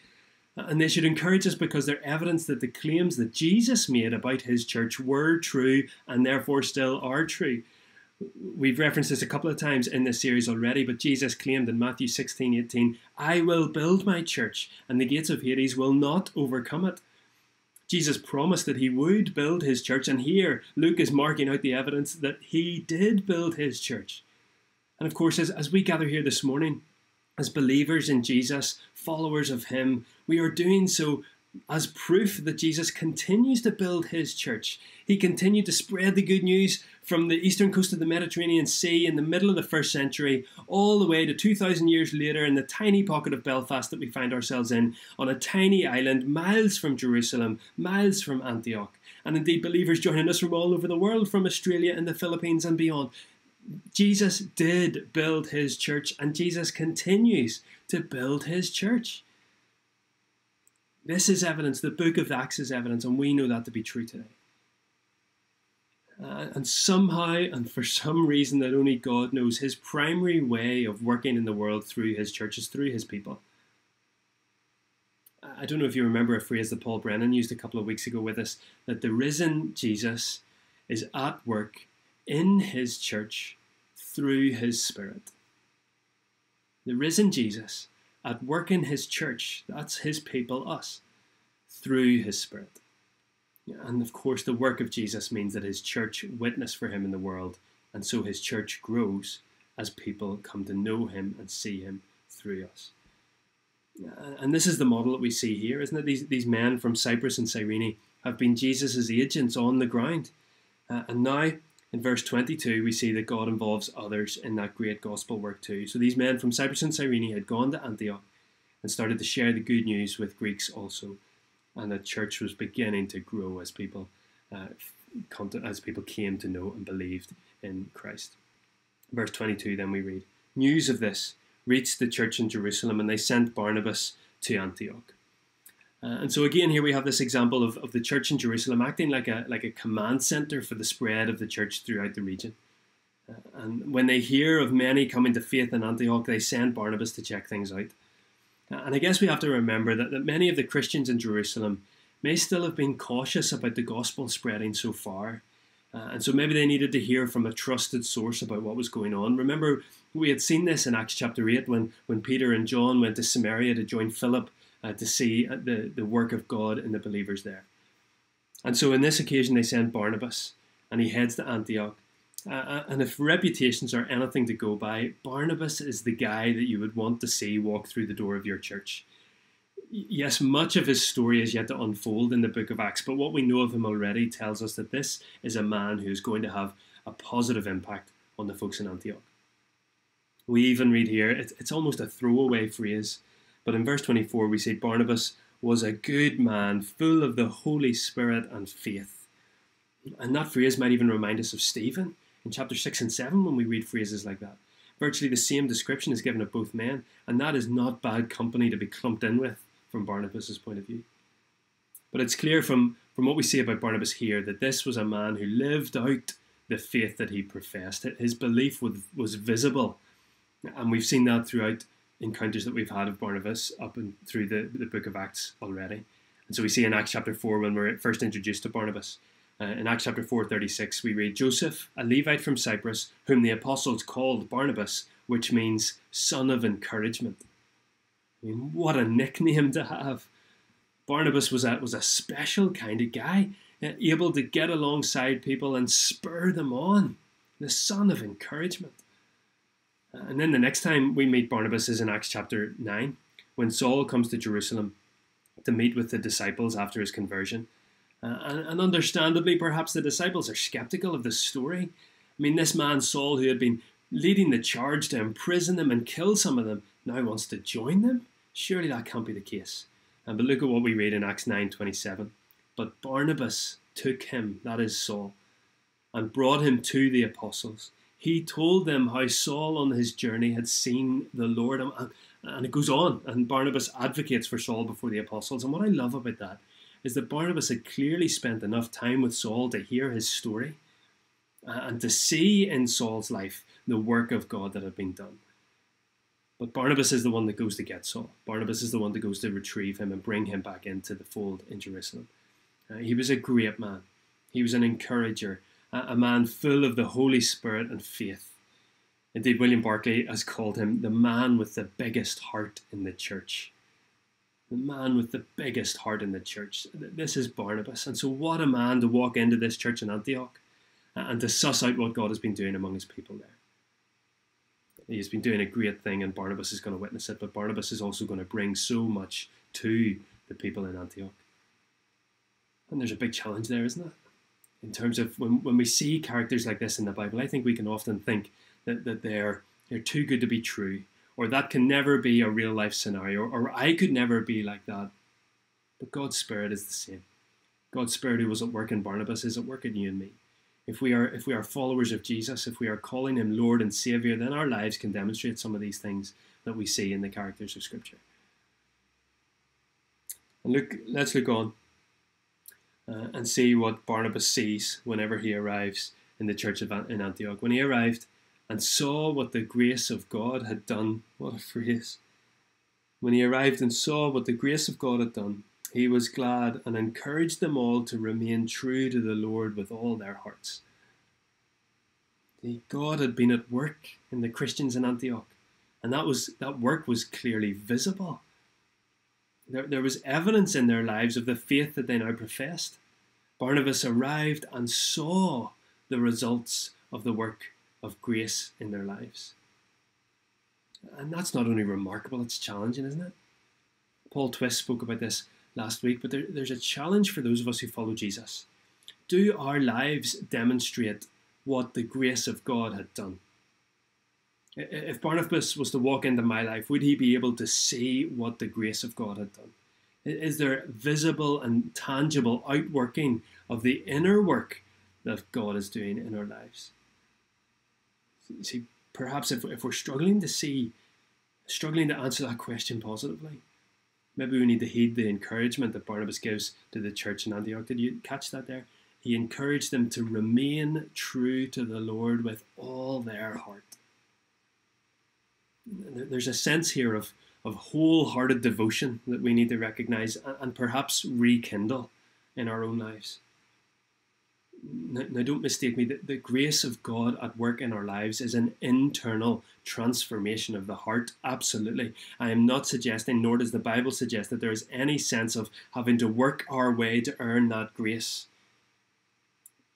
And they should encourage us because they're evidence that the claims that Jesus made about his church were true and therefore still are true. We've referenced this a couple of times in this series already, but Jesus claimed in Matthew 16 18, I will build my church, and the gates of Hades will not overcome it. Jesus promised that he would build his church, and here Luke is marking out the evidence that he did build his church. And of course, as, as we gather here this morning, as believers in Jesus, followers of Him, we are doing so as proof that Jesus continues to build His church. He continued to spread the good news from the eastern coast of the Mediterranean Sea in the middle of the first century, all the way to 2,000 years later in the tiny pocket of Belfast that we find ourselves in, on a tiny island miles from Jerusalem, miles from Antioch. And indeed, believers joining us from all over the world, from Australia and the Philippines and beyond. Jesus did build his church, and Jesus continues to build his church. This is evidence, the book of Acts is evidence, and we know that to be true today. Uh, and somehow, and for some reason that only God knows, his primary way of working in the world through his church is through his people. I don't know if you remember a phrase that Paul Brennan used a couple of weeks ago with us that the risen Jesus is at work in his church through his Spirit. The risen Jesus at work in his church, that's his people, us, through his Spirit. And of course, the work of Jesus means that his church witness for him in the world, and so his church grows as people come to know him and see him through us. And this is the model that we see here, isn't it? These, these men from Cyprus and Cyrene have been Jesus' agents on the ground. Uh, and now in verse 22, we see that God involves others in that great gospel work too. So these men from Cyprus and Cyrene had gone to Antioch and started to share the good news with Greeks also. And the church was beginning to grow as people, uh, as people came to know and believed in Christ. Verse 22, then we read News of this reached the church in Jerusalem, and they sent Barnabas to Antioch. Uh, and so again, here we have this example of, of the church in Jerusalem acting like a like a command center for the spread of the church throughout the region. Uh, and when they hear of many coming to faith in Antioch, they send Barnabas to check things out. Uh, and I guess we have to remember that, that many of the Christians in Jerusalem may still have been cautious about the gospel spreading so far. Uh, and so maybe they needed to hear from a trusted source about what was going on. Remember, we had seen this in Acts chapter 8 when, when Peter and John went to Samaria to join Philip uh, to see uh, the, the work of God in the believers there. And so, in this occasion, they send Barnabas, and he heads to Antioch. Uh, uh, and if reputations are anything to go by, Barnabas is the guy that you would want to see walk through the door of your church. Yes, much of his story is yet to unfold in the book of Acts, but what we know of him already tells us that this is a man who's going to have a positive impact on the folks in Antioch. We even read here, it's almost a throwaway phrase but in verse 24, we see Barnabas was a good man, full of the Holy Spirit and faith. And that phrase might even remind us of Stephen in chapter 6 and 7 when we read phrases like that. Virtually the same description is given of both men, and that is not bad company to be clumped in with from Barnabas' point of view. But it's clear from, from what we see about Barnabas here that this was a man who lived out the faith that he professed. His belief was, was visible, and we've seen that throughout encounters that we've had of Barnabas up and through the, the book of Acts already. And so we see in Acts chapter 4 when we're first introduced to Barnabas. Uh, in Acts chapter 4, 36, we read Joseph, a Levite from Cyprus, whom the apostles called Barnabas, which means son of encouragement. I mean, what a nickname to have. Barnabas was a, was a special kind of guy, uh, able to get alongside people and spur them on. The son of encouragement. And then the next time we meet Barnabas is in Acts chapter 9, when Saul comes to Jerusalem to meet with the disciples after his conversion. Uh, and, and, understandably, perhaps the disciples are skeptical of this story. I mean, this man, Saul, who had been leading the charge to imprison them and kill some of them, now wants to join them? Surely that can't be the case. And but look at what we read in Acts 9:27. But Barnabas took him, that is Saul, and brought him to the apostles. He told them how Saul on his journey had seen the Lord. And, it goes on, and Barnabas advocates for Saul before the apostles. And what I love about that is that Barnabas had clearly spent enough time with Saul to hear his story and to see in Saul's life the work of God that had been done. But Barnabas is the one that goes to get Saul. Barnabas is the one that goes to retrieve him and bring him back into the fold in Jerusalem. Uh, he was a great man. He was an encourager, a, man full of the Holy Spirit and faith. Indeed, William Barclay has called him the man with the biggest heart in the church. The man with the biggest heart in the church. This is Barnabas. And so, what a man to walk into this church in Antioch and to suss out what God has been doing among his people there he's been doing a great thing, and Barnabas is going to witness it. But Barnabas is also going to bring so much to the people in Antioch. And there's a big challenge there, isn't it? In terms of when, when we see characters like this in the Bible, I think we can often think that, that they're they're too good to be true, or that can never be a real life scenario, or I could never be like that. But God's Spirit is the same. God's Spirit who was at work in Barnabas is at work in you and me if we are if we are followers of Jesus, if we are calling him Lord and Savior, then our lives can demonstrate some of these things that we see in the characters of Scripture. And look, let's look on uh, and see what Barnabas sees whenever he arrives in the church of in Antioch. When he arrived and saw what the grace of God had done, what a phrase! When he arrived and saw what the grace of God had done, he was glad and encouraged them all to remain true to the Lord with all their hearts. God had been at work in the Christians in Antioch, and that was that work was clearly visible. There, there was evidence in their lives of the faith that they now professed. Barnabas arrived and saw the results of the work of grace in their lives. And that's not only remarkable, it's challenging, isn't it? Paul Twist spoke about this last week, but there, there's a challenge for those of us who follow Jesus. Do our lives demonstrate what the grace of God had done? If Barnabas was to walk into my life, would he be able to see what the grace of God had done? Is there visible and tangible outworking of the inner work that God is doing in our lives? See, perhaps if, if we're struggling to see, struggling to answer that question positively, Maybe we need to heed the encouragement that Barnabas gives to the church in Antioch. Did you catch that there? He encouraged them to remain true to the Lord with all their heart. There's a sense here of, of wholehearted devotion that we need to recognize and perhaps rekindle in our own lives now, now don't mistake me, the, the grace of God at work in our lives is an internal transformation of the heart. Absolutely. I am not suggesting, nor does the Bible suggest, that there is any sense of having to work our way to earn that grace.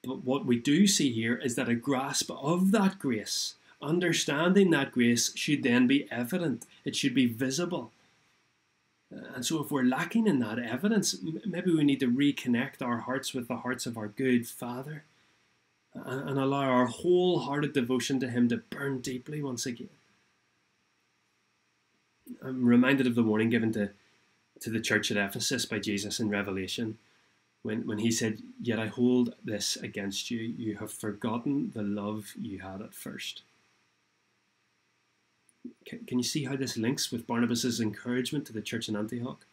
But what we do see here is that a grasp of that grace, understanding that grace, should then be evident, it should be visible. Uh, and so, if we're lacking in that evidence, maybe we need to reconnect our hearts with the hearts of our good Father uh, and allow our wholehearted devotion to Him to burn deeply once again. I'm reminded of the warning given to, to the church at Ephesus by Jesus in Revelation when, when He said, Yet I hold this against you, you have forgotten the love you had at first. Can, can you see how this links with Barnabas's encouragement to the church in Antioch?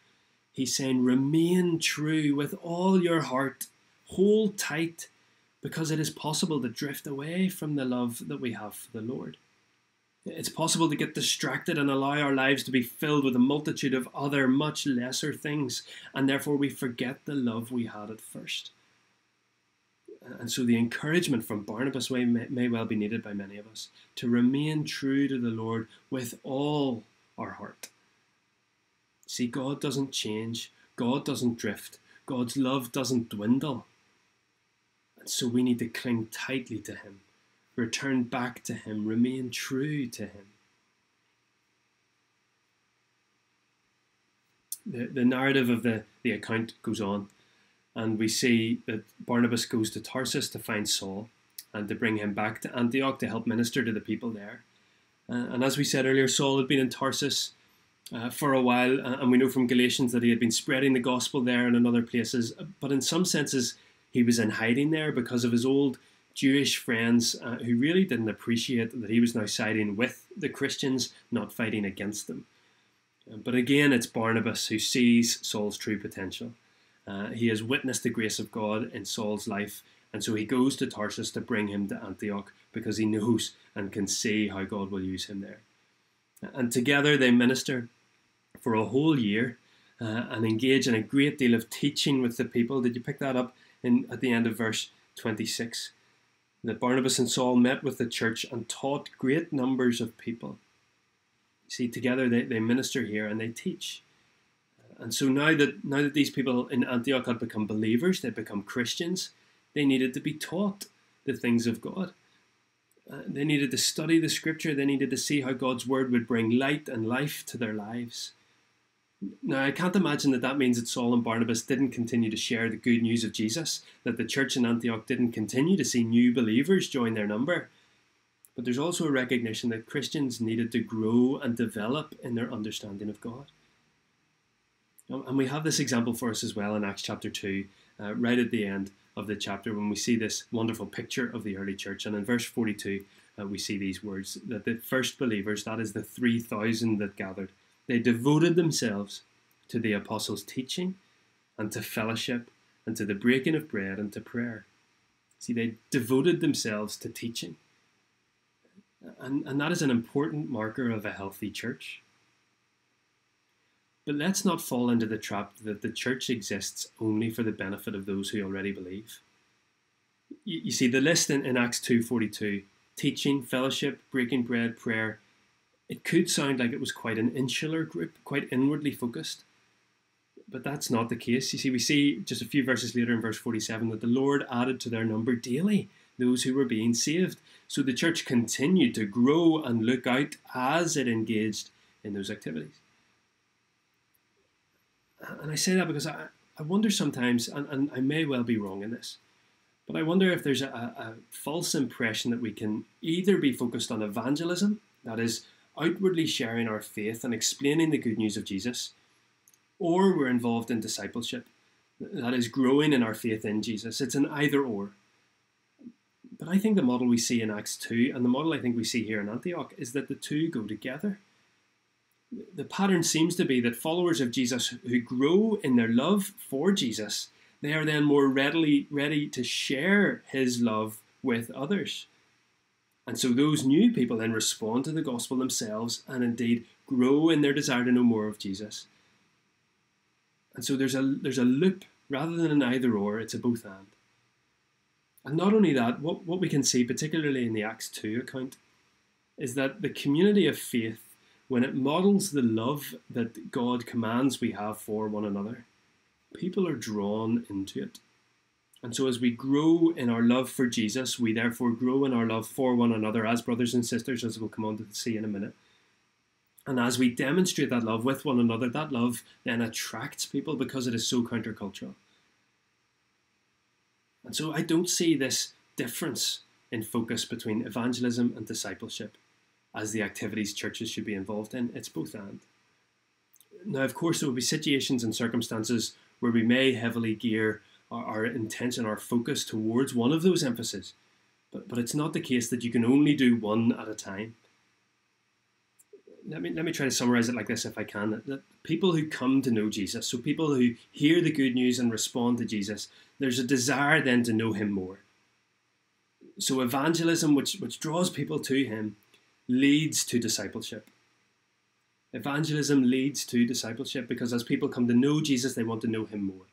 He's saying, Remain true with all your heart, hold tight, because it is possible to drift away from the love that we have for the Lord. It's possible to get distracted and allow our lives to be filled with a multitude of other, much lesser things, and therefore we forget the love we had at first. And so the encouragement from Barnabas may, may well be needed by many of us to remain true to the Lord with all our heart. See, God doesn't change, God doesn't drift, God's love doesn't dwindle. And so we need to cling tightly to Him, return back to Him, remain true to Him. The, the narrative of the, the account goes on and we see that Barnabas goes to Tarsus to find Saul, and to bring him back to Antioch to help minister to the people there. Uh, and as we said earlier, Saul had been in Tarsus uh, for a while, and we know from Galatians that he had been spreading the gospel there and in other places. But in some senses, he was in hiding there because of his old Jewish friends uh, who really didn't appreciate that he was now siding with the Christians, not fighting against them. Uh, but again, it's Barnabas who sees Saul's true potential. Uh, he has witnessed the grace of God in Saul's life, and so he goes to Tarsus to bring him to Antioch because he knows and can see how God will use him there. And together they minister for a whole year uh, and engage in a great deal of teaching with the people. Did you pick that up in at the end of verse 26? That Barnabas and Saul met with the church and taught great numbers of people. See, together they, they minister here and they teach. And so now that now that these people in Antioch had become believers, they'd become Christians, they needed to be taught the things of God. Uh, they needed to study the scripture, they needed to see how God's word would bring light and life to their lives. Now, I can't imagine that that means that Saul and Barnabas didn't continue to share the good news of Jesus, that the church in Antioch didn't continue to see new believers join their number. But there's also a recognition that Christians needed to grow and develop in their understanding of God. And we have this example for us as well in Acts chapter 2, uh, right at the end of the chapter, when we see this wonderful picture of the early church. And in verse 42, uh, we see these words that the first believers, that is the 3,000 that gathered, they devoted themselves to the apostles' teaching and to fellowship and to the breaking of bread and to prayer. See, they devoted themselves to teaching. And, and that is an important marker of a healthy church. But let's not fall into the trap that the church exists only for the benefit of those who already believe. You, see, the list in, in Acts 2.42, teaching, fellowship, breaking bread, prayer, it could sound like it was quite an insular group, quite inwardly focused. But that's not the case. You see, we see just a few verses later in verse 47 that the Lord added to their number daily those who were being saved. So the church continued to grow and look out as it engaged in those activities. And I say that because I, I wonder sometimes, and, and I may well be wrong in this, but I wonder if there's a, a false impression that we can either be focused on evangelism, that is, outwardly sharing our faith and explaining the good news of Jesus, or we're involved in discipleship, that is, growing in our faith in Jesus. It's an either or. But I think the model we see in Acts 2 and the model I think we see here in Antioch is that the two go together. The pattern seems to be that followers of Jesus who grow in their love for Jesus, they are then more readily ready to share his love with others. And so those new people then respond to the gospel themselves and indeed grow in their desire to know more of Jesus. And so there's a there's a loop rather than an either or, it's a both and. And not only that, what, what we can see, particularly in the Acts 2 account, is that the community of faith, when it models the love that God commands we have for one another, people are drawn into it. And so, as we grow in our love for Jesus, we therefore grow in our love for one another as brothers and sisters, as we'll come on to see in a minute. And as we demonstrate that love with one another, that love then attracts people because it is so countercultural. And so, I don't see this difference in focus between evangelism and discipleship as the activities churches should be involved in. It's both and. Now, of course, there will be situations and circumstances where we may heavily gear our, our intention, our focus towards one of those emphases. But, but it's not the case that you can only do one at a time. Let me, let me try to summarize it like this if I can. That, that people who come to know Jesus, so people who hear the good news and respond to Jesus, there's a desire then to know him more. So evangelism, which, which draws people to him, leads to discipleship. Evangelism leads to discipleship because as people come to know Jesus, they want to know him more.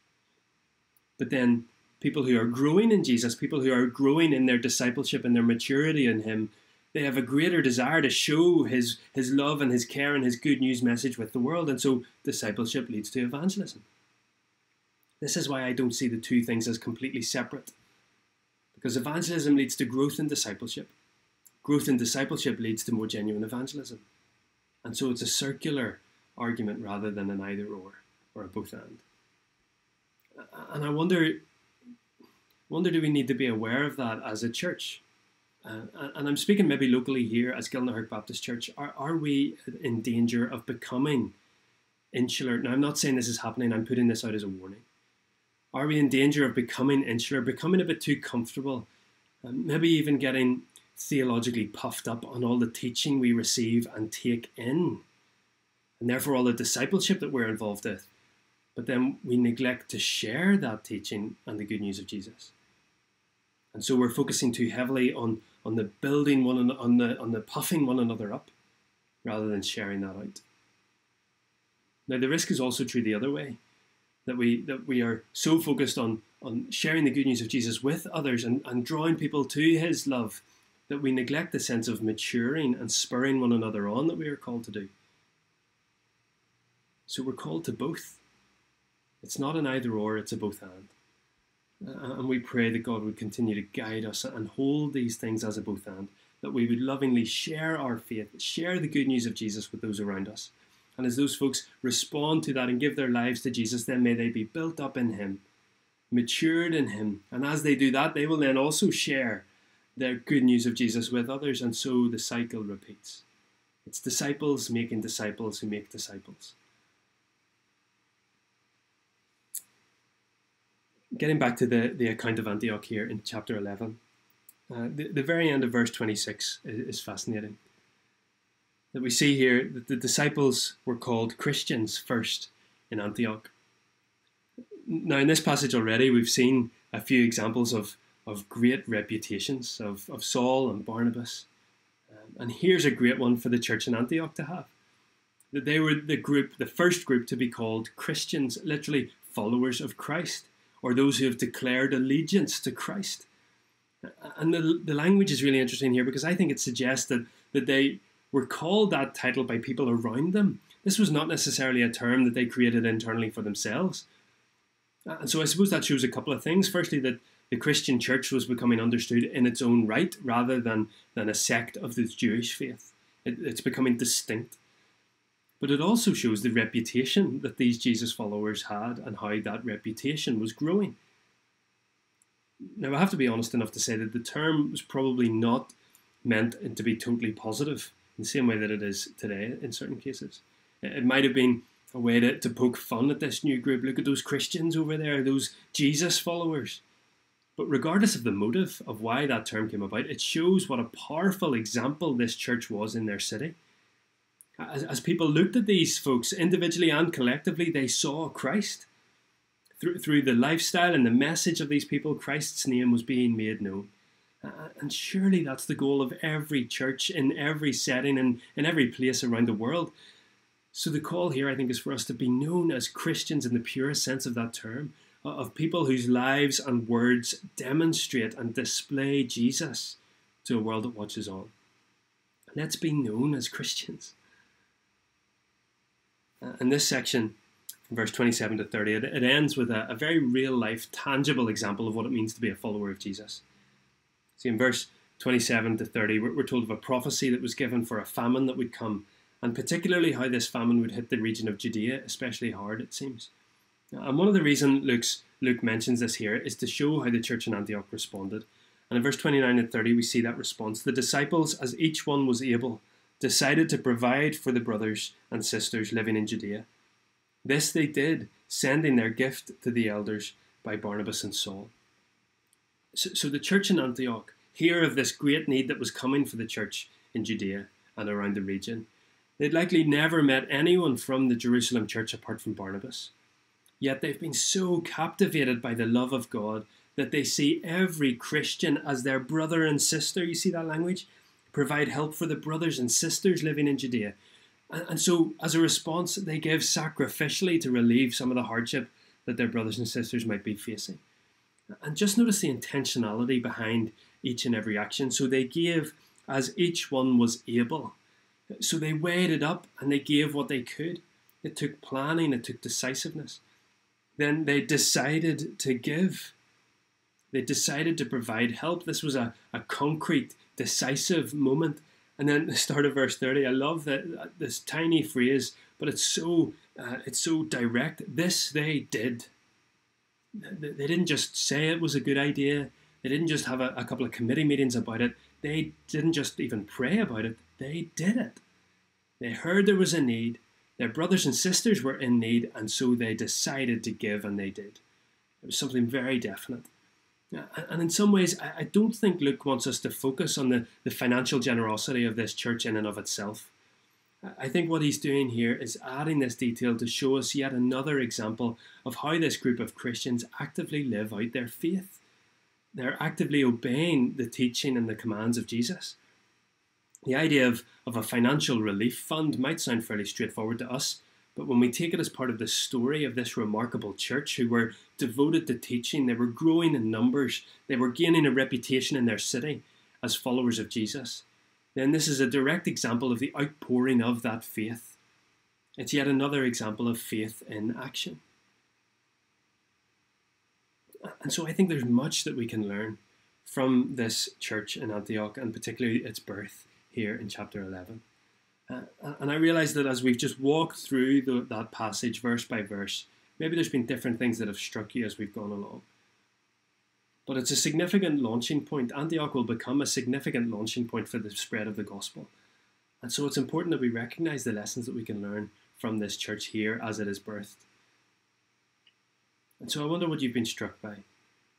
But then people who are growing in Jesus, people who are growing in their discipleship and their maturity in Him, they have a greater desire to show His His love and His care and His good news message with the world, and so discipleship leads to evangelism. This is why I don't see the two things as completely separate, because evangelism leads to growth in discipleship. Growth in discipleship leads to more genuine evangelism, and so it's a circular argument rather than an either or or a both and and I wonder, wonder, do we need to be aware of that as a church? Uh, and I'm speaking maybe locally here as Gilnahirk Baptist Church. Are, are we in danger of becoming insular? Now, I'm not saying this is happening, I'm putting this out as a warning. Are we in danger of becoming insular, becoming a bit too comfortable, um, maybe even getting theologically puffed up on all the teaching we receive and take in, and therefore all the discipleship that we're involved with? But then we neglect to share that teaching and the good news of Jesus. And so we're focusing too heavily on, on the building one on the on the puffing one another up rather than sharing that out. Now the risk is also true the other way that we that we are so focused on on sharing the good news of Jesus with others and, and drawing people to his love that we neglect the sense of maturing and spurring one another on that we are called to do. So we're called to both. It's not an either or, it's a both and. Uh, and we pray that God would continue to guide us and hold these things as a both and, that we would lovingly share our faith, share the good news of Jesus with those around us, and as those folks respond to that and give their lives to Jesus, then may they be built up in Him, matured in Him. And as they do that, they will then also share their good news of Jesus with others. And so the cycle repeats. It's disciples making disciples who make disciples. Getting back to the, the account of Antioch here in chapter 11, uh, the, the very end of verse 26 is, is fascinating that we see here that the disciples were called Christians first in Antioch. Now, in this passage already, we've seen a few examples of, of great reputations of, of Saul and Barnabas. Um, and here's a great one for the church in Antioch to have that they were the group, the first group to be called Christians, literally followers of Christ, or those who have declared allegiance to Christ. And the, the language is really interesting here because I think it suggests that, that they were called that title by people around them. This was not necessarily a term that they created internally for themselves. Uh, and so I suppose that shows a couple of things. Firstly, that the Christian church was becoming understood in its own right rather than, than a sect of the Jewish faith. It, it's becoming distinct. But it also shows the reputation that these Jesus followers had and how that reputation was growing. Now, I have to be honest enough to say that the term was probably not meant to be totally positive in the same way that it is today in certain cases. It might have been a way to, to poke fun at this new group. Look at those Christians over there, those Jesus followers. But regardless of the motive of why that term came about, it shows what a powerful example this church was in their city. As, as people looked at these folks individually and collectively, they saw Christ. Through, through the lifestyle and the message of these people, Christ's name was being made known. And surely that's the goal of every church in every setting and in every place around the world. So the call here, I think, is for us to be known as Christians in the purest sense of that term, of people whose lives and words demonstrate and display Jesus to a world that watches on. Let's be known as Christians. Uh, in this section, verse 27 to 30, it, it ends with a, a very real life, tangible example of what it means to be a follower of Jesus. See, in verse 27 to 30, we're told of a prophecy that was given for a famine that would come, and particularly how this famine would hit the region of Judea, especially hard, it seems. And one of the reasons Luke's, Luke mentions this here is to show how the church in Antioch responded. And in verse 29 and 30, we see that response. The disciples, as each one was able, decided to provide for the brothers and sisters living in Judea. This they did, sending their gift to the elders by Barnabas and Saul. So, so the church in Antioch hear of this great need that was coming for the church in Judea and around the region. They'd likely never met anyone from the Jerusalem church apart from Barnabas. Yet they've been so captivated by the love of God that they see every Christian as their brother and sister. You see that language? Provide help for the brothers and sisters living in Judea. And so, as a response, they give sacrificially to relieve some of the hardship that their brothers and sisters might be facing. And just notice the intentionality behind each and every action. So they gave as each one was able. So they weighed it up and they gave what they could. It took planning, it took decisiveness. Then they decided to give. They decided to provide help. This was a, a concrete, decisive moment. And then the start of verse 30, I love that this tiny phrase, but it's so uh, it's so direct. This they did they didn't just say it was a good idea. They didn't just have a, a couple of committee meetings about it. they didn't just even pray about it, they did it. They heard there was a need, their brothers and sisters were in need, and so they decided to give, and they did. It was something very definite. And in some ways, I don't think Luke wants us to focus on the, the financial generosity of this church in and of itself. I think what he's doing here is adding this detail to show us yet another example of how this group of Christians actively live out their faith. They're actively obeying the teaching and the commands of Jesus. The idea of, of a financial relief fund might sound fairly straightforward to us, but when we take it as part of the story of this remarkable church who were devoted to teaching, they were growing in numbers, they were gaining a reputation in their city as followers of Jesus then this is a direct example of the outpouring of that faith. It's yet another example of faith in action. And so I think there's much that we can learn from this church in Antioch and particularly its birth here in chapter 11. Uh, and I realize that as we've just walked through the, that passage verse by verse, maybe there's been different things that have struck you as we've gone along but it's a significant launching point. Antioch will become a significant launching point for the spread of the gospel. And so it's important that we recognize the lessons that we can learn from this church here as it is birthed. And so I wonder what you've been struck by.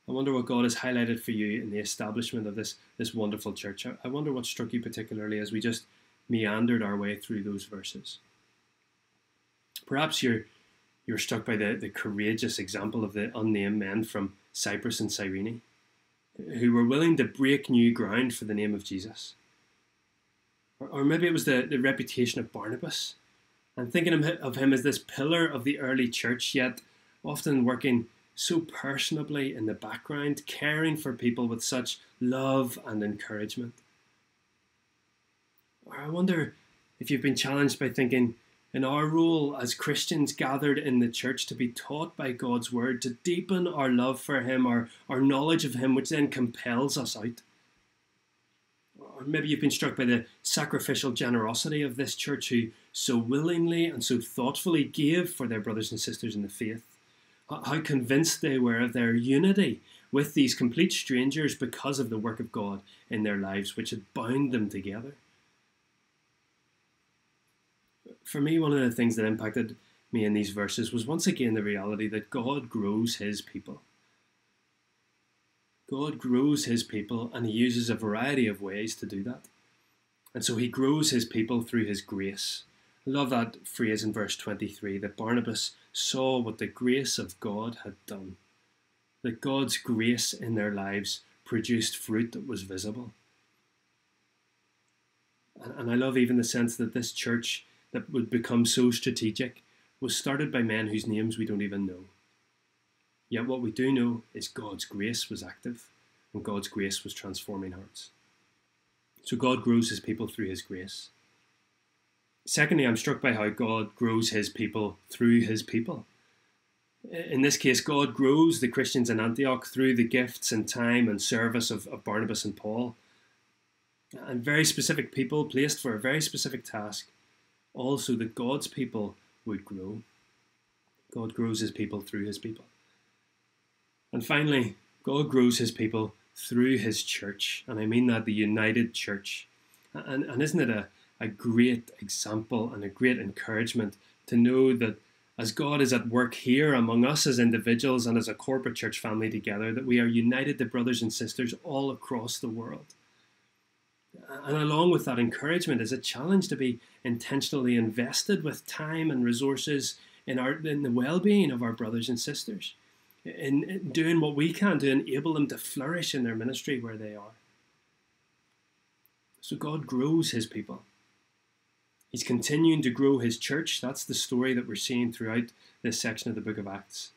I wonder what God has highlighted for you in the establishment of this, this wonderful church. I wonder what struck you particularly as we just meandered our way through those verses. Perhaps you're you're struck by the, the courageous example of the unnamed men from Cyprus and Cyrene, who were willing to break new ground for the name of Jesus. Or, or maybe it was the, the reputation of Barnabas, and thinking of him as this pillar of the early church, yet often working so personably in the background, caring for people with such love and encouragement. Or I wonder if you've been challenged by thinking, in our role as Christians gathered in the church to be taught by God's word, to deepen our love for Him, our, our knowledge of Him, which then compels us out. Or maybe you've been struck by the sacrificial generosity of this church who so willingly and so thoughtfully gave for their brothers and sisters in the faith. How convinced they were of their unity with these complete strangers because of the work of God in their lives, which had bound them together for me, one of the things that impacted me in these verses was once again the reality that God grows his people. God grows his people and he uses a variety of ways to do that. And so he grows his people through his grace. I love that phrase in verse 23 that Barnabas saw what the grace of God had done. That God's grace in their lives produced fruit that was visible. And I love even the sense that this church that would become so strategic was started by men whose names we don't even know. Yet what we do know is God's grace was active and God's grace was transforming hearts. So God grows his people through his grace. Secondly, I'm struck by how God grows his people through his people. In this case, God grows the Christians in Antioch through the gifts and time and service of, of Barnabas and Paul. And very specific people placed for a very specific task also that God's people would grow. God grows his people through his people. And finally, God grows his people through his church. And I mean that the united church. And, and isn't it a, a great example and a great encouragement to know that as God is at work here among us as individuals and as a corporate church family together, that we are united to brothers and sisters all across the world. And along with that encouragement is a challenge to be intentionally invested with time and resources in our in the well-being of our brothers and sisters, in, in doing what we can to enable them to flourish in their ministry where they are. So God grows His people. He's continuing to grow His church. That's the story that we're seeing throughout this section of the Book of Acts.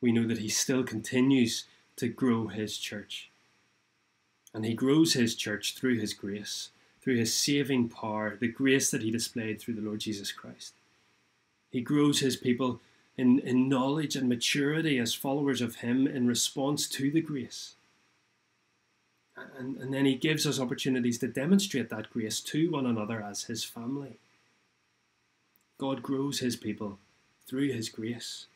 We know that He still continues to grow His church. And he grows his church through his grace, through his saving power, the grace that he displayed through the Lord Jesus Christ. He grows his people in, in knowledge and maturity as followers of him in response to the grace. And, and then he gives us opportunities to demonstrate that grace to one another as his family. God grows his people through his grace.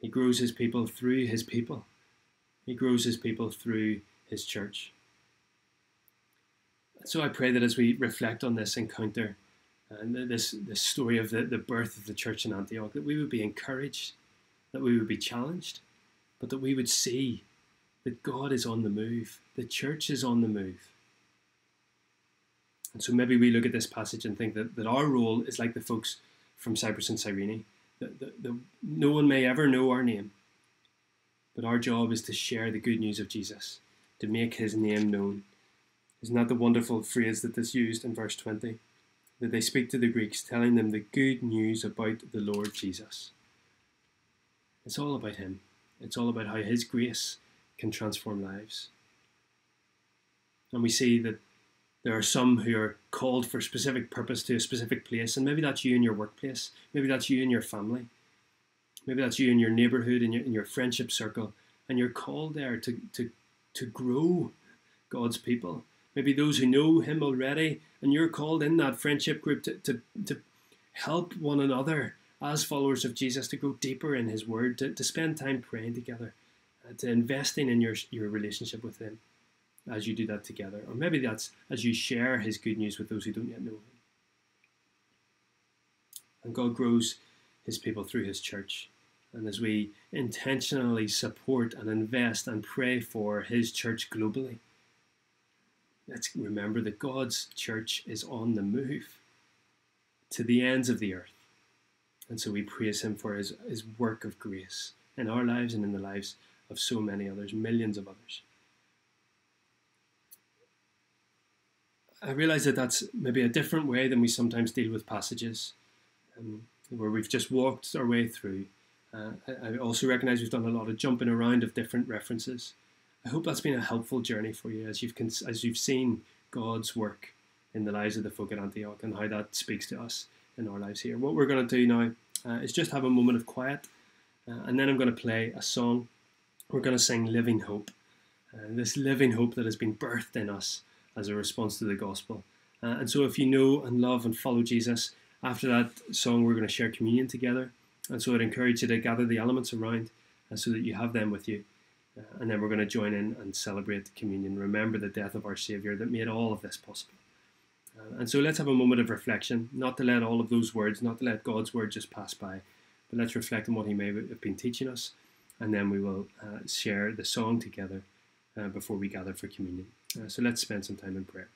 He grows his people through his people. He grows his people through his church. So I pray that as we reflect on this encounter and this, this story of the, the birth of the church in Antioch, that we would be encouraged, that we would be challenged, but that we would see that God is on the move, the church is on the move. And so maybe we look at this passage and think that, that our role is like the folks from Cyprus and Cyrene, that, that, that no one may ever know our name, but our job is to share the good news of Jesus, to make his name known. Isn't that the wonderful phrase that is used in verse 20? That they speak to the Greeks, telling them the good news about the Lord Jesus. It's all about him. It's all about how his grace can transform lives. And we see that there are some who are called for specific purpose to a specific place, and maybe that's you in your workplace, maybe that's you in your family, maybe that's you in your neighborhood, in your, in your friendship circle, and you're called there to, to, to grow God's people. Maybe those who know Him already, and you're called in that friendship group to, to, to help one another as followers of Jesus to go deeper in His Word, to, to spend time praying together, uh, to investing in your, your relationship with Him as you do that together. Or maybe that's as you share His good news with those who don't yet know Him. And God grows His people through His church. And as we intentionally support and invest and pray for His church globally, let's remember that God's church is on the move to the ends of the earth. And so we praise Him for His, his work of grace in our lives and in the lives of so many others, millions of others. I realize that that's maybe a different way than we sometimes deal with passages, um, where we've just walked our way through. Uh, I, I also recognize we've done a lot of jumping around of different references. I hope that's been a helpful journey for you as you've as you've seen God's work in the lives of the folk at Antioch and how that speaks to us in our lives here. What we're going to do now uh, is just have a moment of quiet, uh, and then I'm going to play a song. We're going to sing "Living Hope," uh, this living hope that has been birthed in us as a response to the gospel. Uh, and so, if you know and love and follow Jesus, after that song, we're going to share communion together. And so, I'd encourage you to gather the elements around uh, so that you have them with you. Uh, and then we're going to join in and celebrate communion. Remember the death of our Saviour that made all of this possible. Uh, and so, let's have a moment of reflection, not to let all of those words, not to let God's word just pass by, but let's reflect on what He may have been teaching us. And then we will uh, share the song together uh, before we gather for communion. Uh, so let's spend some time in prayer.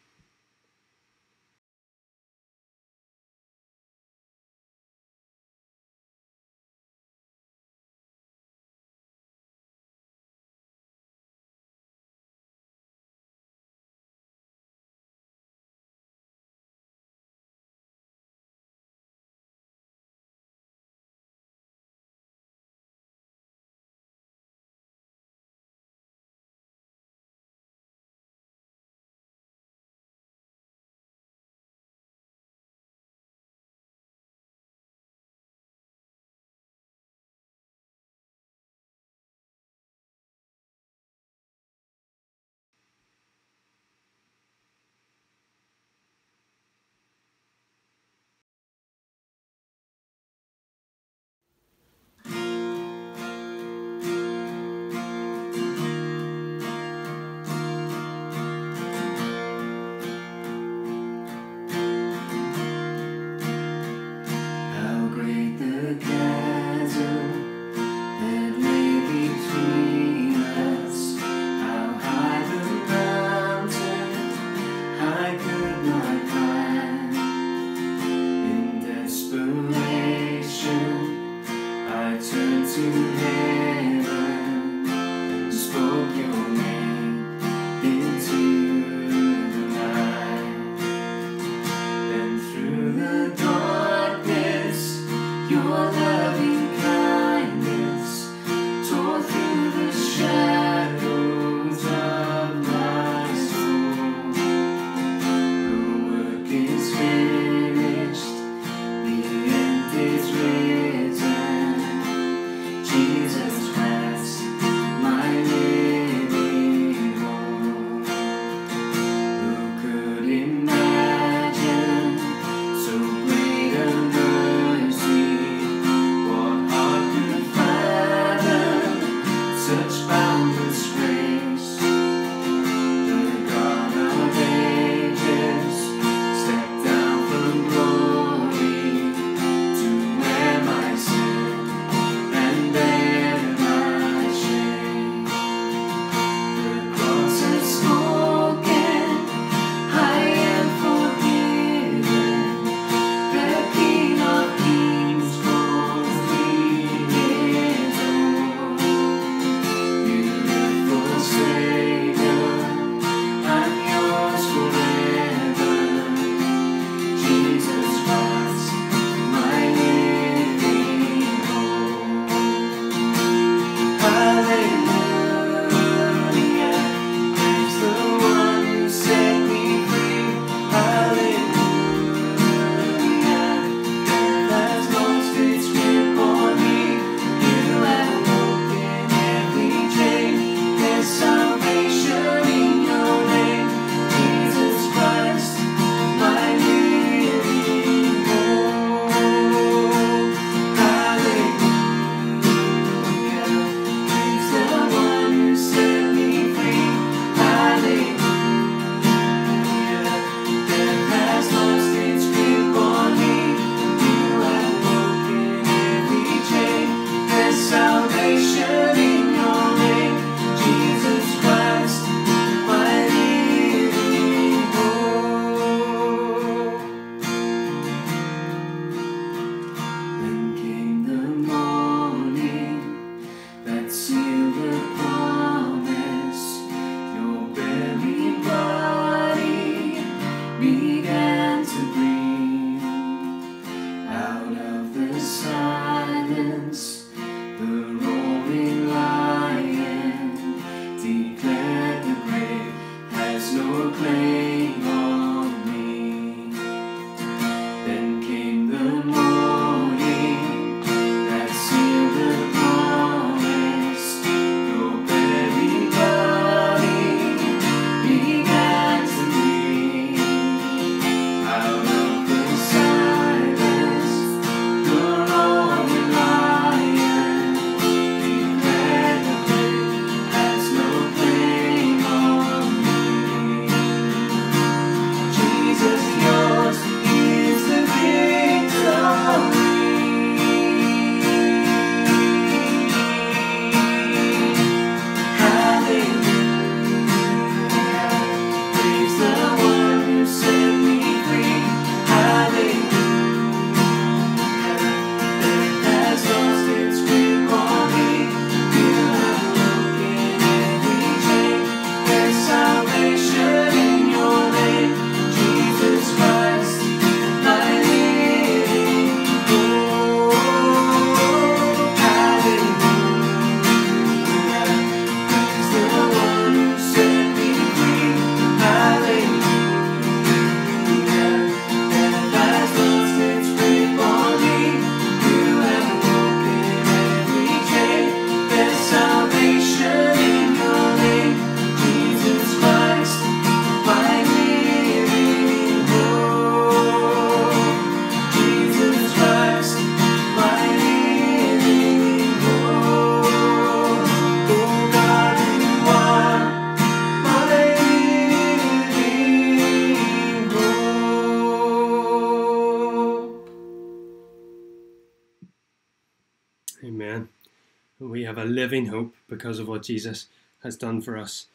Hope because of what Jesus has done for us.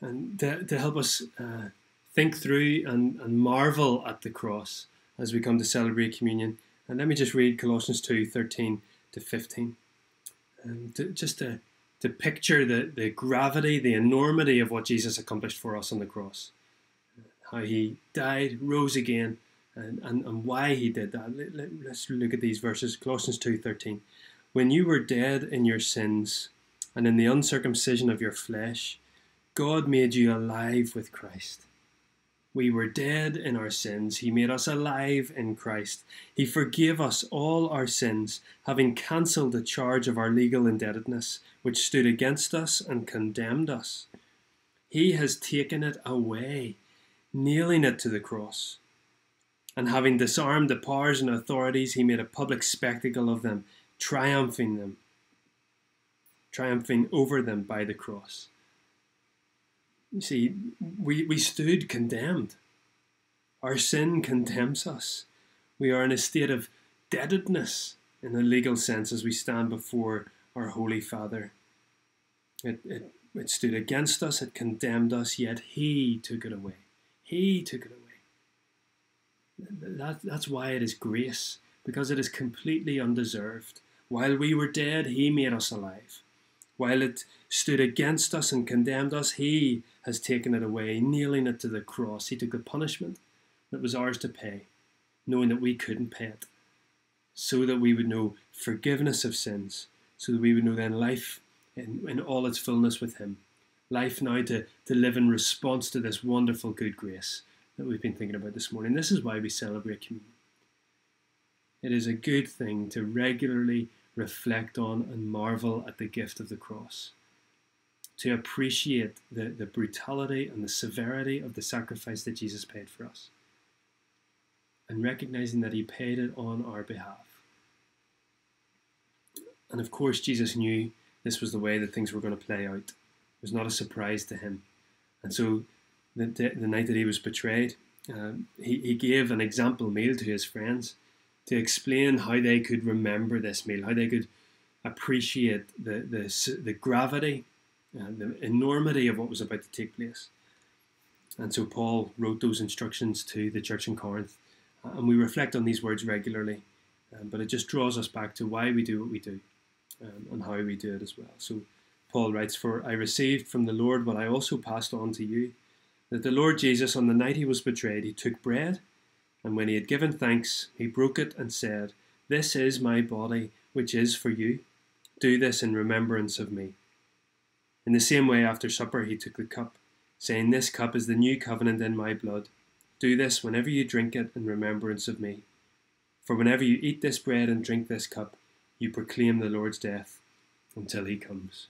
And to, to help us uh, think through and, and marvel at the cross as we come to celebrate communion. And let me just read Colossians 2 13 to 15. And to, just to, to picture the, the gravity, the enormity of what Jesus accomplished for us on the cross. How he died, rose again, and, and, and why he did that. Let, let, let's look at these verses. Colossians 2 13. When you were dead in your sins and in the uncircumcision of your flesh, God made you alive with Christ. We were dead in our sins. He made us alive in Christ. He forgave us all our sins, having cancelled the charge of our legal indebtedness, which stood against us and condemned us. He has taken it away, nailing it to the cross. And having disarmed the powers and authorities, he made a public spectacle of them, triumphing them, triumphing over them by the cross. You see, we, we stood condemned. Our sin condemns us. We are in a state of debtedness in the legal sense as we stand before our Holy Father. It, it, it stood against us, it condemned us, yet He took it away. He took it away. That, that's why it is grace, because it is completely undeserved. While we were dead, He made us alive. While it stood against us and condemned us, He has taken it away, nailing it to the cross. He took the punishment that was ours to pay, knowing that we couldn't pay it, so that we would know forgiveness of sins, so that we would know then life in, in all its fullness with Him. Life now to, to live in response to this wonderful good grace that we've been thinking about this morning. This is why we celebrate communion. It is a good thing to regularly reflect on and marvel at the gift of the cross to appreciate the, the brutality and the severity of the sacrifice that Jesus paid for us. And recognizing that he paid it on our behalf. And of course, Jesus knew this was the way that things were going to play out. It was not a surprise to him. And so, the, the night that he was betrayed, uh, he, he gave an example meal to his friends to explain how they could remember this meal, how they could appreciate the, the, the gravity uh, the enormity of what was about to take place. And so Paul wrote those instructions to the church in Corinth, uh, and we reflect on these words regularly. Um, but it just draws us back to why we do what we do um, and how we do it as well. So Paul writes, For I received from the Lord what I also passed on to you, that the Lord Jesus, on the night he was betrayed, he took bread, and when he had given thanks, he broke it and said, This is my body, which is for you. Do this in remembrance of me. In the same way, after supper, he took the cup, saying, This cup is the new covenant in my blood. Do this whenever you drink it in remembrance of me. For whenever you eat this bread and drink this cup, you proclaim the Lord's death until he comes.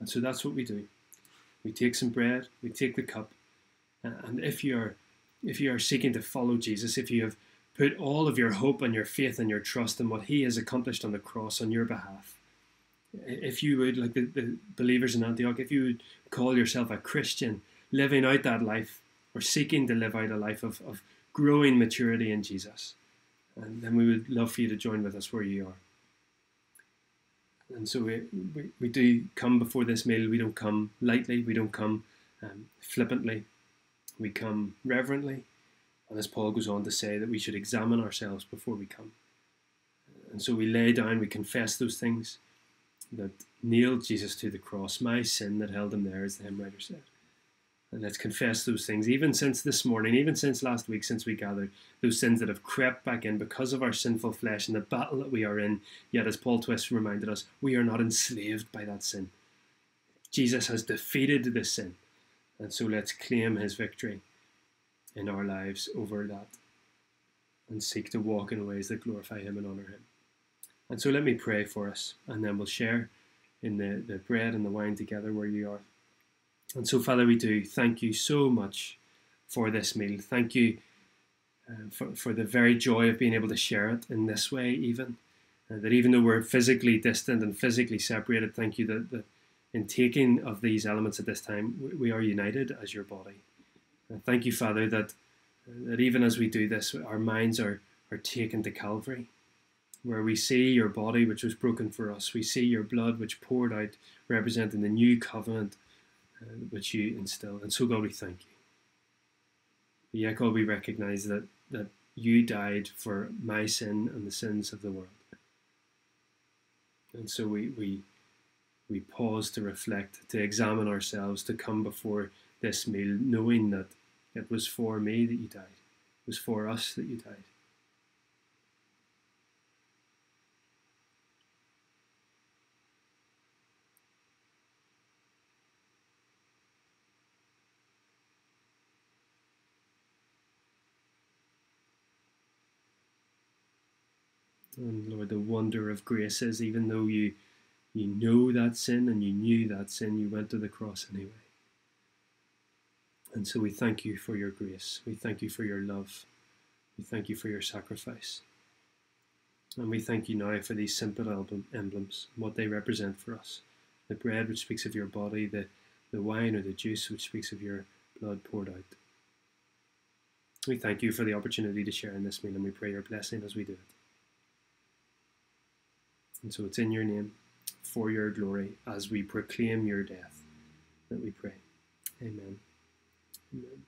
And so that's what we do. We take some bread, we take the cup, and if you are if you are seeking to follow Jesus, if you have put all of your hope and your faith and your trust in what he has accomplished on the cross on your behalf, if you would, like the, the believers in Antioch, if you would call yourself a Christian, living out that life or seeking to live out a life of, of growing maturity in Jesus, and then we would love for you to join with us where you are. And so we, we, we do come before this meal, we don't come lightly, we don't come um, flippantly, we come reverently. And as Paul goes on to say, that we should examine ourselves before we come. And so we lay down, we confess those things that nailed Jesus to the cross, my sin that held him there, as the hymn writer said. And let's confess those things, even since this morning, even since last week, since we gathered, those sins that have crept back in because of our sinful flesh and the battle that we are in. Yet, as Paul Twist reminded us, we are not enslaved by that sin. Jesus has defeated the sin. And so let's claim his victory in our lives over that and seek to walk in ways that glorify him and honour him. And so let me pray for us, and then we'll share in the, the bread and the wine together where you are. And so, Father, we do thank you so much for this meal. Thank you uh, for, for the very joy of being able to share it in this way, even. Uh, that even though we're physically distant and physically separated, thank you that, that in taking of these elements at this time, we, are united as your body. And thank you, Father, that, that even as we do this, our minds are, are taken to Calvary where we see your body which was broken for us. We see your blood which poured out, representing the new covenant uh, which you instill. And so, God, we thank you. But yet, God, we recognize that, that you died for my sin and the sins of the world. And so we, we, we pause to reflect, to examine ourselves, to come before this meal, knowing that it was for me that you died, it was for us that you died. And Lord, the wonder of grace is even though you you know that sin and you knew that sin, you went to the cross anyway. And so we thank you for your grace. We thank you for your love. We thank you for your sacrifice. And we thank you now for these simple emblems, what they represent for us. The bread which speaks of your body, the, the wine or the juice which speaks of your blood poured out. We thank you for the opportunity to share in this meal and we pray your blessing as we do it. And so it's in your name, for your glory, as we proclaim your death, that we pray. Amen. Amen.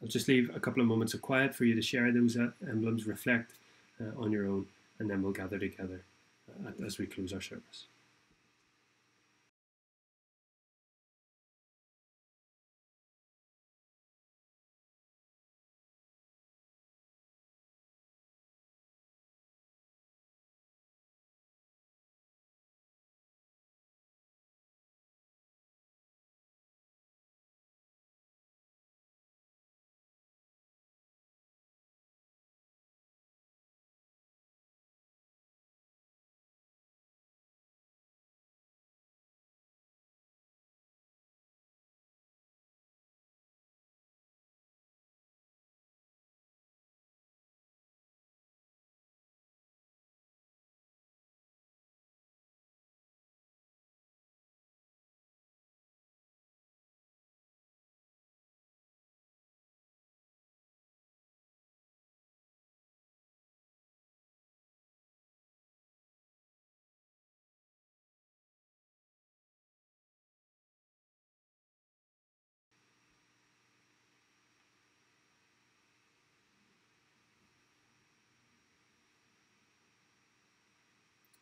I'll just leave a couple of moments of quiet for you to share those emblems, reflect uh, on your own, and then we'll gather together uh, as we close our service.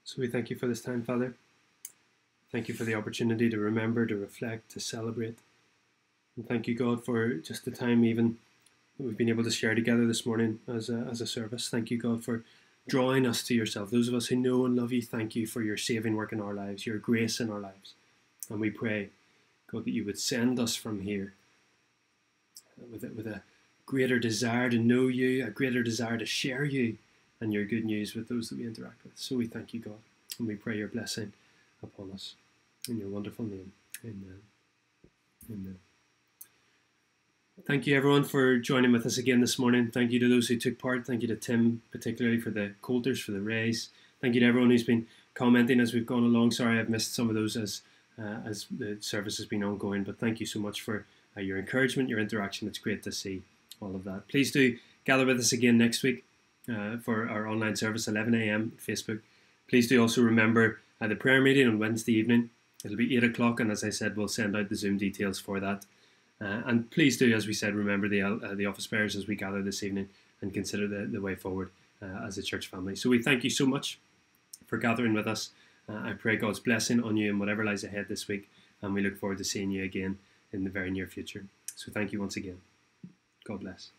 So we thank you for this time, Father. Thank you for the opportunity to remember, to reflect, to celebrate. And thank you, God, for just the time even we've been able to share together this morning as a, as a service. Thank you, God, for drawing us to yourself. Those of us who know and love you, thank you for your saving work in our lives, your grace in our lives. And we pray, God, that you would send us from here with a, with a greater desire to know you, a greater desire to share you, and your good news with those that we interact with. So we thank you, God, and we pray your blessing upon us. In your wonderful name. Amen. Amen. Thank you, everyone, for joining with us again this morning. Thank you to those who took part. Thank you to Tim, particularly for the Coulters, for the Rays. Thank you to everyone who's been commenting as we've gone along. Sorry I've missed some of those as uh, as the service has been ongoing, but thank you so much for uh, your encouragement, your interaction. It's great to see all of that. Please do gather with us again next week uh, for our online service, 11 a.m. Facebook. Please do also remember uh, the prayer meeting on Wednesday evening. It'll be 8 o'clock, and as I said, we'll send out the Zoom details for that. Uh, and please do, as we said, remember the, uh, the office bearers as we gather this evening and consider the, the way forward uh, as a church family. So we thank you so much for gathering with us. Uh, I pray God's blessing on you and whatever lies ahead this week, and we look forward to seeing you again in the very near future. So thank you once again. God bless.